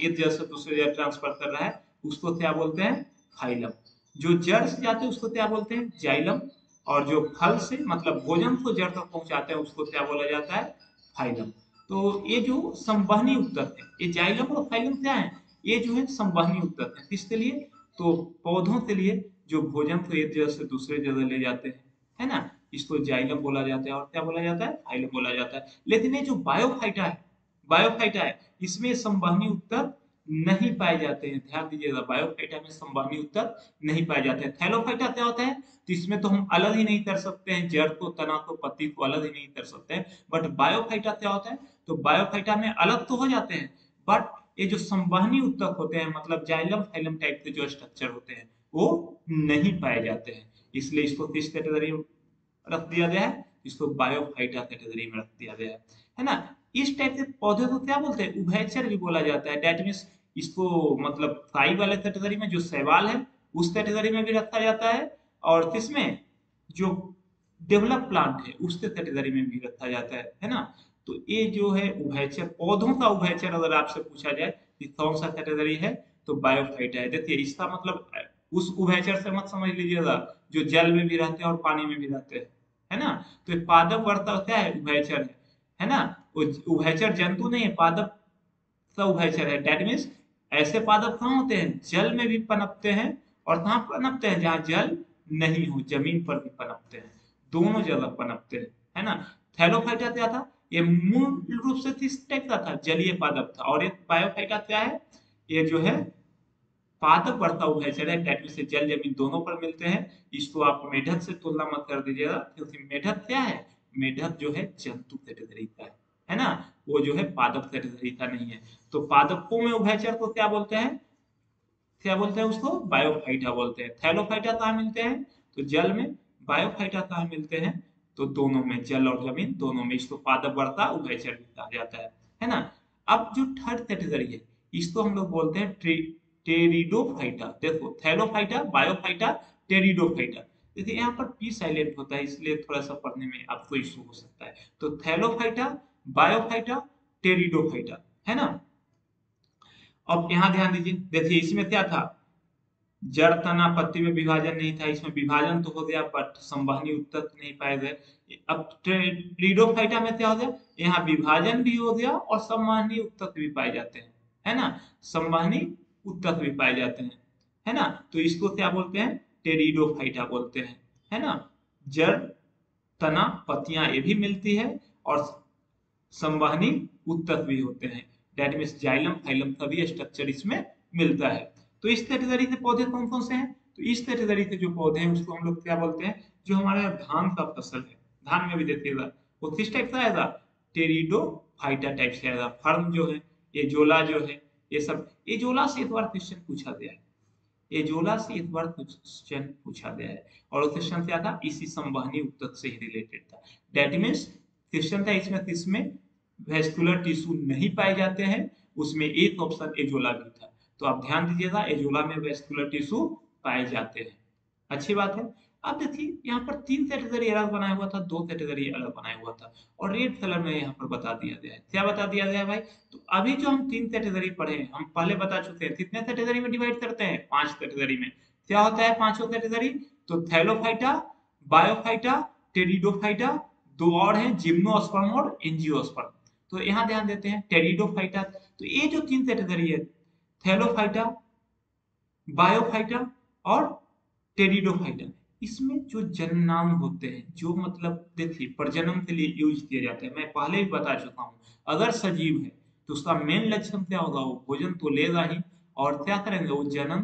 एक जड़ से दूसरे जड़ ट्रांसफ़र कर रहा है, उसको क्या बोलते हैं? फाइलम जो जड़ से जाते हैं, उसको क्या बोलते हैं? जाइलम। और जो फल से मतलब भोजन को जड़ तक पहुंचाते हैं, उसको क्या बोला जाता है? फाइलम। तो ये जो संवहनी उत्तर है, ये जाइलम और फाइलम क्या है? ये जो है संवहनी उत्तर है। किसके लिए? तो पौधों के लिए, जो भोजन को एक जगह से दूसरे जगह ले जाते हैं, है ना? इसको जाइलम बोला जाता है और क्या बोला जाता है? फाइलम बोला जाता है। लेकिन ये जो बायोफाइटा है बायोफाइटा है, इसमें संवहनी उत्तर नहीं पाए जाते हैं। ध्यान दीजिएगा, बायोफाइटा में संवहनी उत्तर नहीं पाए जाते हैं। थैलोफाइटा क्या होता है? तो इसमें तो हम अलग ही नहीं कर सकते हैं। जड़ को, तना को, पत्ती को अलग ही नहीं कर सकते हैं। बट बायोफाइटा क्या होता है? तो बायोफाइटा में अलग तो हो जाते हैं, बट ये जो संवहनी उत्तक होते हैं मतलब जाइलम फाइलम टाइप के जो स्ट्रक्चर होते हैं, वो नहीं पाए जाते हैं। इसलिए इसको किस कैटेगरी में रख दिया गया है? इसको बायोफाइटा कैटेगरी में रख दिया गया है। है ना? इस टाइप के पौधे को क्या बोलते हैं? उभयचर भी बोला जाता है। डेट मीन्स इसको मतलब फ्राई वाले कैटेगरी में जो सैवाल है, उस कैटेगरी में भी रखा जाता है और किसमें? जो डेवलप प्लांट है, उसके कैटेगरी में भी रखा जाता है है ना? तो ये जो है उभयचर, पौधों का उभयचर अगर आपसे पूछा जाए कि कौन सा कैटेगरी है तो बायोफाइटा है। देखिए, इसका मतलब उस उभयचर से मत समझ लीजिएगा, जो जल में भी रहते हैं और पानी में भी रहते हैं, है ना? तो पादप वर्ता क्या है? उभयचर है है ना? उभयचर जंतु नहीं है, पादप का उभयचर है। डेट मीन्स ऐसे पादप कहाँ होते हैं? जल में भी पनपते हैं और कहाँ पनपते हैं? जहाँ जल नहीं हो, ज़मीन पर भी पनपते हैं। दोनों जगह पनपते हैं, है ना? थैलोफाइटा क्या था? ये मूल रूप से किस टाइप का था, जलीय पादप था। और एक बायोफाइटा क्या है? ये जो है, पादप हुआ है में से जल, ज़मीन दोनों पर मिलते हैं। इसको आप मेढक से तुलना मत कर दीजिएगा, क्योंकि मेढक क्या है? मेढक जो है जंतु कैटेगरी का है है ना? वो जो है पादप का नहीं है। तो पादपों में उभयचर को क्या बोलते हैं? क्या बोलते हैं उसको? बायोफाइटा बोलते हैं। थैलोफाइटा कहाँ मिलते हैं? तो जल में। बायोफाइटा कहाँ मिलते हैं? तो दोनों में, जल और ज़मीन दोनों में। इसको पादप बढ़ता, उभयचर भी कहा जाता है। है ना? अब जो थर्ड कैटेगरी है, इसको हम लोग बोलते हैं टेरिडोफाइटा। देखो, थैलोफाइटा, बायोफाइटा, टेरिडोफाइटा। देखिए, यहाँ पर पी साइलेंट होता है, इसलिए थोड़ा सा पढ़ने में आपको इशू हो सकता है। तो थैलोफाइटा बायोफाइटा, टेरिडोफाइटा, है ना? अब यहाँ ध्यान दीजिए, देखिए, इसमें क्या था? जड़ तना पत्ती में विभाजन नहीं था, इसमें विभाजन तो हो गया बट संवहनी उत्तर नहीं पाए गए। अब रीडोफाइटा में क्या हो गया? यहाँ विभाजन भी हो गया और संवहनी उत्तर भी पाए जाते हैं, है ना? संवहनी उत्तर भी पाए जाते हैं, है ना? तो इसको क्या बोलते हैं? टेरिडोफाइटा बोलते हैं, है ना? जड़ तना पत्तियाँ ये भी मिलती है और संवहनी उत्तर भी होते हैं। डेट मीन्स जाइलम फाइलम का भी स्ट्रक्चर इसमें मिलता है। तो इस कैटेगरी के पौधे कौन कौन से हैं? तो इस कैटेगरी के जो पौधे हैं, उसको हम लोग क्या बोलते हैं? जो हमारे धान का फ़सल है। धान में भी देखिएगा वो किस टाइप का आएगा टेरिडो फाइटा टाइप से आएगा फर्म जो है, ये जोला जो है, ये सब। ये जोला से एक बार क्वेश्चन पूछा गया है। ये जोला से एक बार क्वेश्चन पूछा गया है। और वो क्वेश्चन क्या था? इसी संवहनी उत्तर से ही रिलेटेड था। डेट मीन्स क्वेश्चन था इसमें किसमें वेस्कुलर टिश्यू नहीं पाए जाते हैं, उसमें एक ऑप्शन एजोला भी था। तो आप ध्यान दीजिएगा, एजोला में वेस्कुलर टिश्यू पाए जाते हैं। अच्छी बात है। अब देखिए, यहाँ पर तीन कैटेगरी अलग बनाया हुआ था, दो कैटेगरी अलग बनाया हुआ था, और रेड कलर में यहाँ पर बता दिया गया है। क्या बता दिया गया भाई? तो अभी जो हम तीन कैटेगरी पढ़े हम पहले बता चुके हैं, कितने कैटेगरी में डिवाइड करते हैं? पाँच कैटेगरी में। क्या होता है पाँचों कैटेगरी? तो थैलोफाइटा बायोफाइटा टेरिडोफाइटा दो और हैं जिम्नोस्पर्म और एंजियोस्पर्म तो यहाँ ध्यान देते हैं टेरिडोफाइटा तो ये जो तीन कैटेगरी है थैलोफाइटा बायोफाइटा और टेरिडोफाइटा इसमें जो जन्म नाम होते हैं, जो मतलब देखिए, प्रजनन के लिए यूज़ किया जाते हैं। मैं पहले भी बता चुका हूँ, अगर सजीव है तो उसका मेन लक्षण क्या होगा? वो भोजन तो लेगा ही, और क्या करेंगे? वो जनन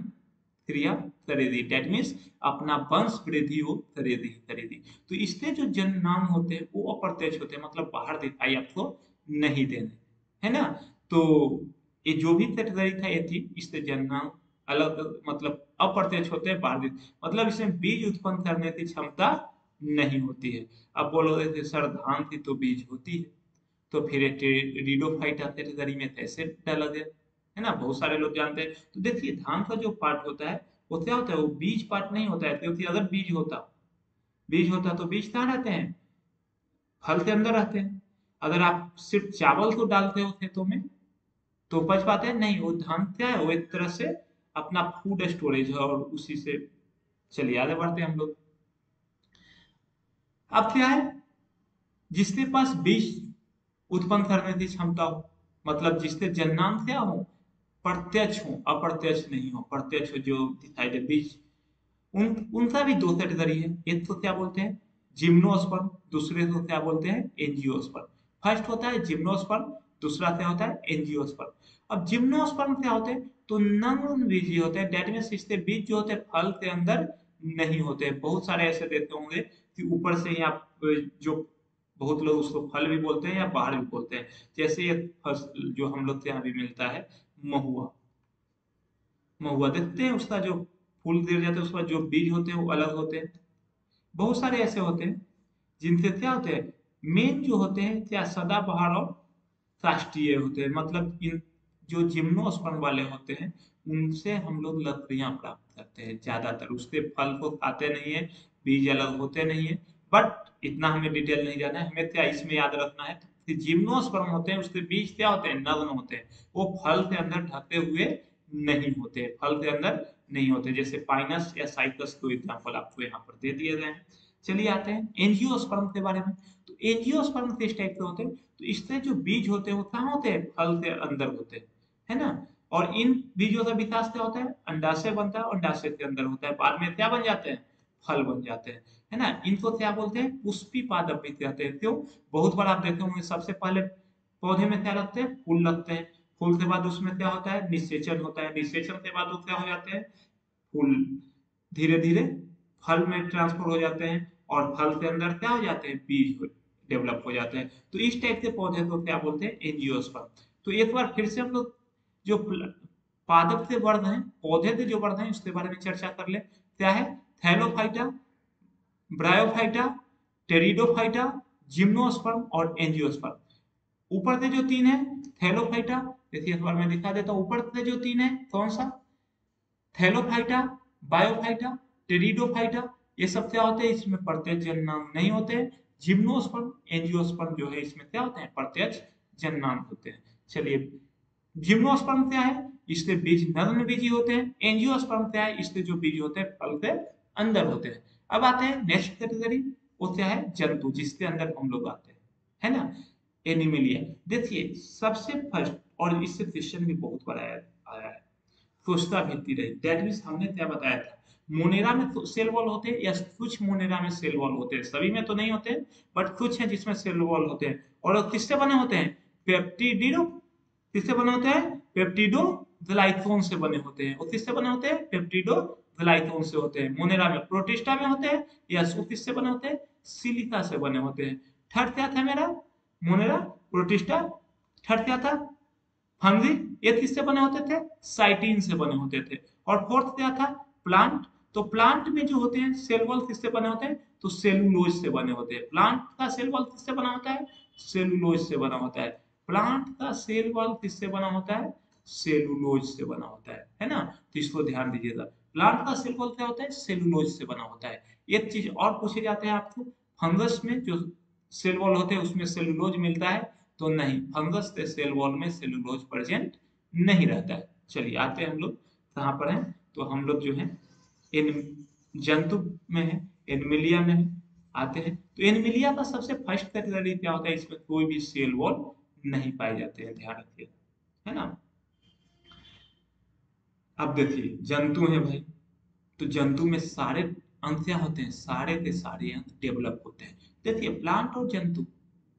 क्रिया करेगी डेट मीन्स अपना वंश वृद्धि वो करेगी करेगी तो इसके जो जन्म नाम होते हैं वो अप्रत्यक्ष होते हैं मतलब बाहर दिखाई आपको नहीं देने। है ना? तो ये जो भी कैटेगरी था ये थी, इससे जन्म अलग मतलब अप्रत्यक्ष होते हैं बाधित मतलब इसमें बीज उत्पन्न करने की क्षमता नहीं होती है। अब बोलोगे थे सर धान की तो बीज होती है। तो फिर रीडोफाइटा कैटेगरी में कैसे डाला गया। है ना? बहुत सारे लोग जानते हैं। तो देखिए, धान का जो पार्ट होता है वो क्या होता है वो बीज पार्ट नहीं होता है, क्योंकि अगर बीज होता बीज होता तो बीज कहाँ रहते हैं? फल के अंदर रहते हैं। अगर आप सिर्फ़ चावल को डालते हो खेतों में तो उपज पाते हैं? नहीं, वो धान क्या है? वो एक तरह से अपना फ़ूड स्टोरेज है और उसी से चलिए आगे बढ़ते हैं हम लोग। अब क्या है? जिसके पास बीज उत्पन्न करने की क्षमता हो मतलब जिसके जन्नांग क्या हो प्रत्यक्ष हो, अप्रत्यक्ष नहीं हो, प्रत्यक्ष हो जो दिखाई दे बीज उन, उनका भी दो कैटेगरी है एक तो क्या बोलते हैं? जिम्नोस्पर्म दूसरे को क्या बोलते हैं? एंजियोस्पर्म फ़र्स्ट होता है जिम्नोस्पर्म दूसरा क्या होता है? एंजियोस्पर्म अब जिम्नोस्पर्म क्या होते हैं? तो नन बीजी होते हैं डेट मीन्स इसके बीज जो होते हैं, फल के अंदर नहीं होते बहुत सारे ऐसे देते होंगे कि ऊपर से या जो बहुत लोग उसको फल भी बोलते हैं या बाहर भी बोलते हैं। जैसे ये फल जो हम लोग के यहाँ भी मिलता है महुआ। महुआ देखते हैं उसका जो फूल गिर जाते हैं, उसका जो बीज होते हैं, वो अलग होते हैं। बहुत सारे ऐसे होते हैं, जिनसे क्या होते हैं मेन जो होते हैं, क्या सदाबहार और राष्ट्रीय होते हैं। मतलब इन जो जिम्नोस्पर्म वाले होते हैं, उनसे हम लोग लकड़ियाँ प्राप्त करते हैं। ज़्यादातर उसके फल को खाते नहीं है, बीज अलग होते नहीं है। बट इतना हमें डिटेल नहीं जाना है, हमें क्या इसमें याद रखना है। कि जिम्नोस्पर्म होते हैं, उसके बीज क्या होते हैं? नग्न होते हैं। वो फल के अंदर ढके हुए नहीं होते, फल के अंदर नहीं होते। जैसे पाइनस या साइकस को एग्ज़ाम्पल आपको यहाँ पर दे दिए गए हैं। चलिए आते हैं एनजियोस्पर्म के बारे में। तो एनजियोस्पर्म किस टाइप के होते हैं? तो इससे जो बीज होते हैं, वो कहाँ होते हैं? फल के अंदर होते हैं, है ना? और इन बीजों का विकास क्या होता है? अंडाशय बनता है अंडाशय के अंदर होता है। बाद में क्या बन जाते हैं? फल बन जाते हैं। है ना? इनको क्या बोलते हैं? पुष्पी पादप भी कहते हैं। क्यों? बहुत बार आप देखे होंगे, सबसे पहले पौधे में क्या लगते हैं? फूल लगते हैं। फूल के बाद उसमें क्या होता है? निषेचन होता है। निषेचन के बाद वो क्या हो जाते हैं? फूल। धीरे धीरे फल में ट्रांसफ़र हो जाते हैं और फल के अंदर क्या हो जाते हैं? बीज डेवलप हो जाते हैं। तो इस टाइप के पौधे को क्या बोलते हैं? एनजियोस्पर्म तो एक बार फिर से हम लोग जो पादप से वर्ध हैं, पौधे से जो वर्ध हैं, उसके बारे में चर्चा कर ले। क्या है? थैलोफाइटा ब्रायोफाइटा, टेरिडोफाइटा, जिम्नोस्पर्म और एंजियोस्पर्म। ऊपर से जो तीन है, थैलोफाइटा, देखिए इस बार मैं दिखा देता हूँ ऊपर से जो तीन है, कौन सा? थैलोफाइटा, बायोफाइटा, टेरिडोफाइटा, ये सब क्या होते हैं? इसमें प्रत्यक्ष जन्नांग नहीं होते, जिम्नोस्पर्म, एंजियोस्पर्म जो है, इसमें क्या होते हैं? प्रत्यक्ष जननांग होते हैं। चलिए, जिम्नोस्पर्म क्या है? इसके बीज नग्न बीजी होते हैं, एंजियोस्पर्म क्या है? इसके जो बीज होते हैं, फल के अंदर होते हैं। अब आते हैं नेक्स्ट कैटेगरी वो क्या है? जंतु, जिसके अंदर हम लोग आते हैं, है ना? एनिमिलिया देखिए, सबसे फ़र्स्ट और इससे क्वेश्चन भी बहुत बड़ा आया है। सोचता भित्ति रही। दैट मीन्स हमने क्या बताया था? मोनेरा में तो सेल वॉल होते हैं, या कुछ मोनेरा में सेल वॉल होते हैं? सभी में तो नहीं होते बट कुछ है जिसमें सेल वॉल होते हैं। और किससे बने होते हैं? पेप्टिडिडो किससे बने होते हैं? पेप्टिडो ग्लाइकोन से बने होते हैं। और किससे बने होते हैं? पेप्टिडो ग्लाइकोन से होते हैं। मोनेरा में प्रोटिस्टा में होते हैं या किससे बने होते हैं, सिलिका से बने होते हैं। थर्ड क्या था मेरा? मोनेरा, प्रोटिस्टा थर्ड क्या था? फंगी, ये किससे बने होते थे? साइटिन से बने होते थे। और फोर्थ क्या था? प्लांट। तो प्लांट में जो होते हैं, सेल वॉल किससे बने होते हैं? तो सेलुलोज से बने होते हैं। प्लांट का सेल वॉल किससे बना होता है? सेलुलोज से बना होता है। प्लांट का सेल वॉल किससे बना होता है? सेलुलोज से बना होता है। है ना? तो इसको ध्यान दीजिएगा। प्लांट का सेल क्या होता है, सेलुलोज से बना होता है। एक चीज़ और पूछे जाते हैं आपको, फंगस में जो सेल वॉल होते हैं, उसमें सेलुलोज मिलता है? तो नहीं, फंगस के सेल वॉल में सेलुलोज प्रेजेंट नहीं रहता है। चलिए, आते हैं हम लोग, कहाँ पर हैं? तो हम लोग जो है इन जंतु में है, एनमिलिया में है, आते हैं। तो एनमिलिया का सबसे फ़र्स्ट कैटेगरी क्या होता है? इसमें कोई भी सेल वॉल नहीं पाए जाते हैं, ध्यान रखिए है ना? अब देखिए, जंतु है भाई। तो जंतु में सारे अंक क्या होते हैं, सारे के सारे अंक डेवलप होते हैं। देखिए प्लांट और जंतु,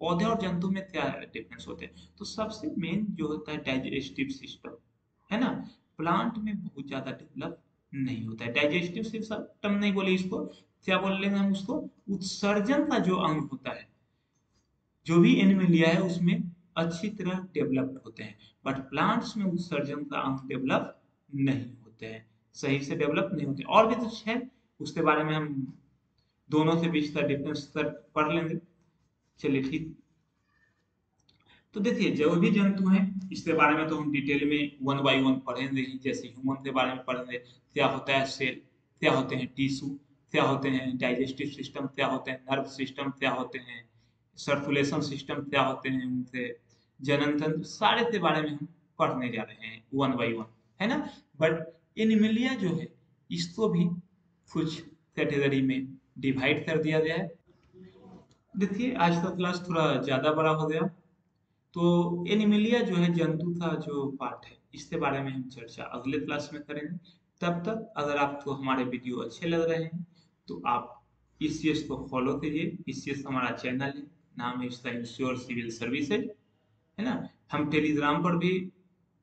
पौधे और जंतु में क्या डिफरेंस होते हैं? तो सबसे मेन जो होता है डाइजेस्टिव सिस्टम है ना? प्लांट में बहुत ज़्यादा डेवलप नहीं होता है। डाइजेस्टिव सिस्टम नहीं बोले इसको, क्या बोल लेंगे हम उसको? उत्सर्जन का जो अंग होता है, जो भी एनिमलिया है, उसमें अच्छी तरह डेवलप्ड होते हैं। बट प्लांट्स में उत्सर्जन का अंग डेवलप नहीं होते हैं, सही से डेवलप नहीं होते। और भी कुछ है, उसके बारे में हम दोनों से बीच का डिफरेंस पढ़ लेंगे। चलिए ठीक। तो देखिए, जो भी जंतु हैं, इसके बारे में तो हम डिटेल में वन बाय वन पढ़ेंगे ही। जैसे ह्यूमन के बारे में पढ़ेंगे, क्या होता है सेल क्या होते हैं टिश्यू क्या होते हैं डाइजेस्टिव सिस्टम क्या होते हैं नर्व सिस्टम क्या होते हैं सर्कुलेशन सिस्टम क्या होते हैं उनसे जनन तंत्र, सारे के बारे में हम पढ़ने जा रहे हैं वन बाई वन है ना? बट एनिमिलिया जो है, इसको भी कुछ कैटेगरी में डिवाइड कर दिया गया है। देखिए, आज का क्लास थोड़ा ज़्यादा बड़ा हो गया। तो एनिमिलिया जो है, जंतु का जो पार्ट है, इसके बारे में हम चर्चा अगले क्लास में करेंगे। तब तक अगर आपको हमारे वीडियो अच्छे लग रहे हैं तो आप इस चीज़ को फॉलो कीजिए। इस चीज़ हमारा चैनल है, नाम है इसका इंश्योर सिविल सर्विसेज़ है ना? हम टेलीग्राम पर भी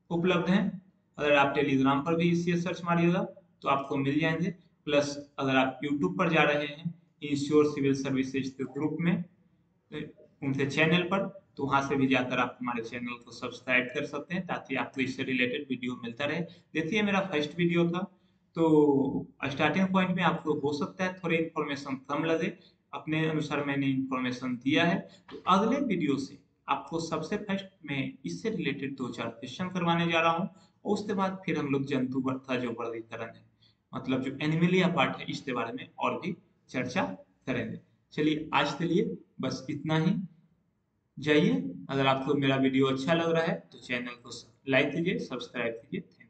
उपलब्ध हैं। अगर आप टेलीग्राम पर भी इस सर्च मारिएगा तो आपको मिल जाएँगे। प्लस अगर आप यूट्यूब पर जा रहे हैं इंश्योर सिविल सर्विसेज़ के ग्रुप में उनके चैनल पर तो वहाँ से भी जाकर आप हमारे चैनल को सब्सक्राइब कर सकते हैं, ताकि आपको इससे रिलेटेड वीडियो मिलता रहे। देखिए, मेरा फ़र्स्ट वीडियो था तो स्टार्टिंग पॉइंट में आपको हो सकता है, थोड़ी इन्फॉर्मेशन कम लगे। अपने अनुसार मैंने इन्फॉर्मेशन दिया है। तो अगले वीडियो से आपको सबसे फ़र्स्ट मैं इससे रिलेटेड दो चार क्वेश्चन करवाने जा रहा हूँ। उसके बाद फिर हम लोग जंतु का जो वर्गीकरण है। मतलब जो एनिमलिया पार्ट है, इसके बारे में और भी चर्चा करेंगे। चलिए, आज के लिए बस इतना ही। जाइए, अगर आपको मेरा वीडियो अच्छा लग रहा है तो चैनल को लाइक कीजिए, सब्सक्राइब कीजिए।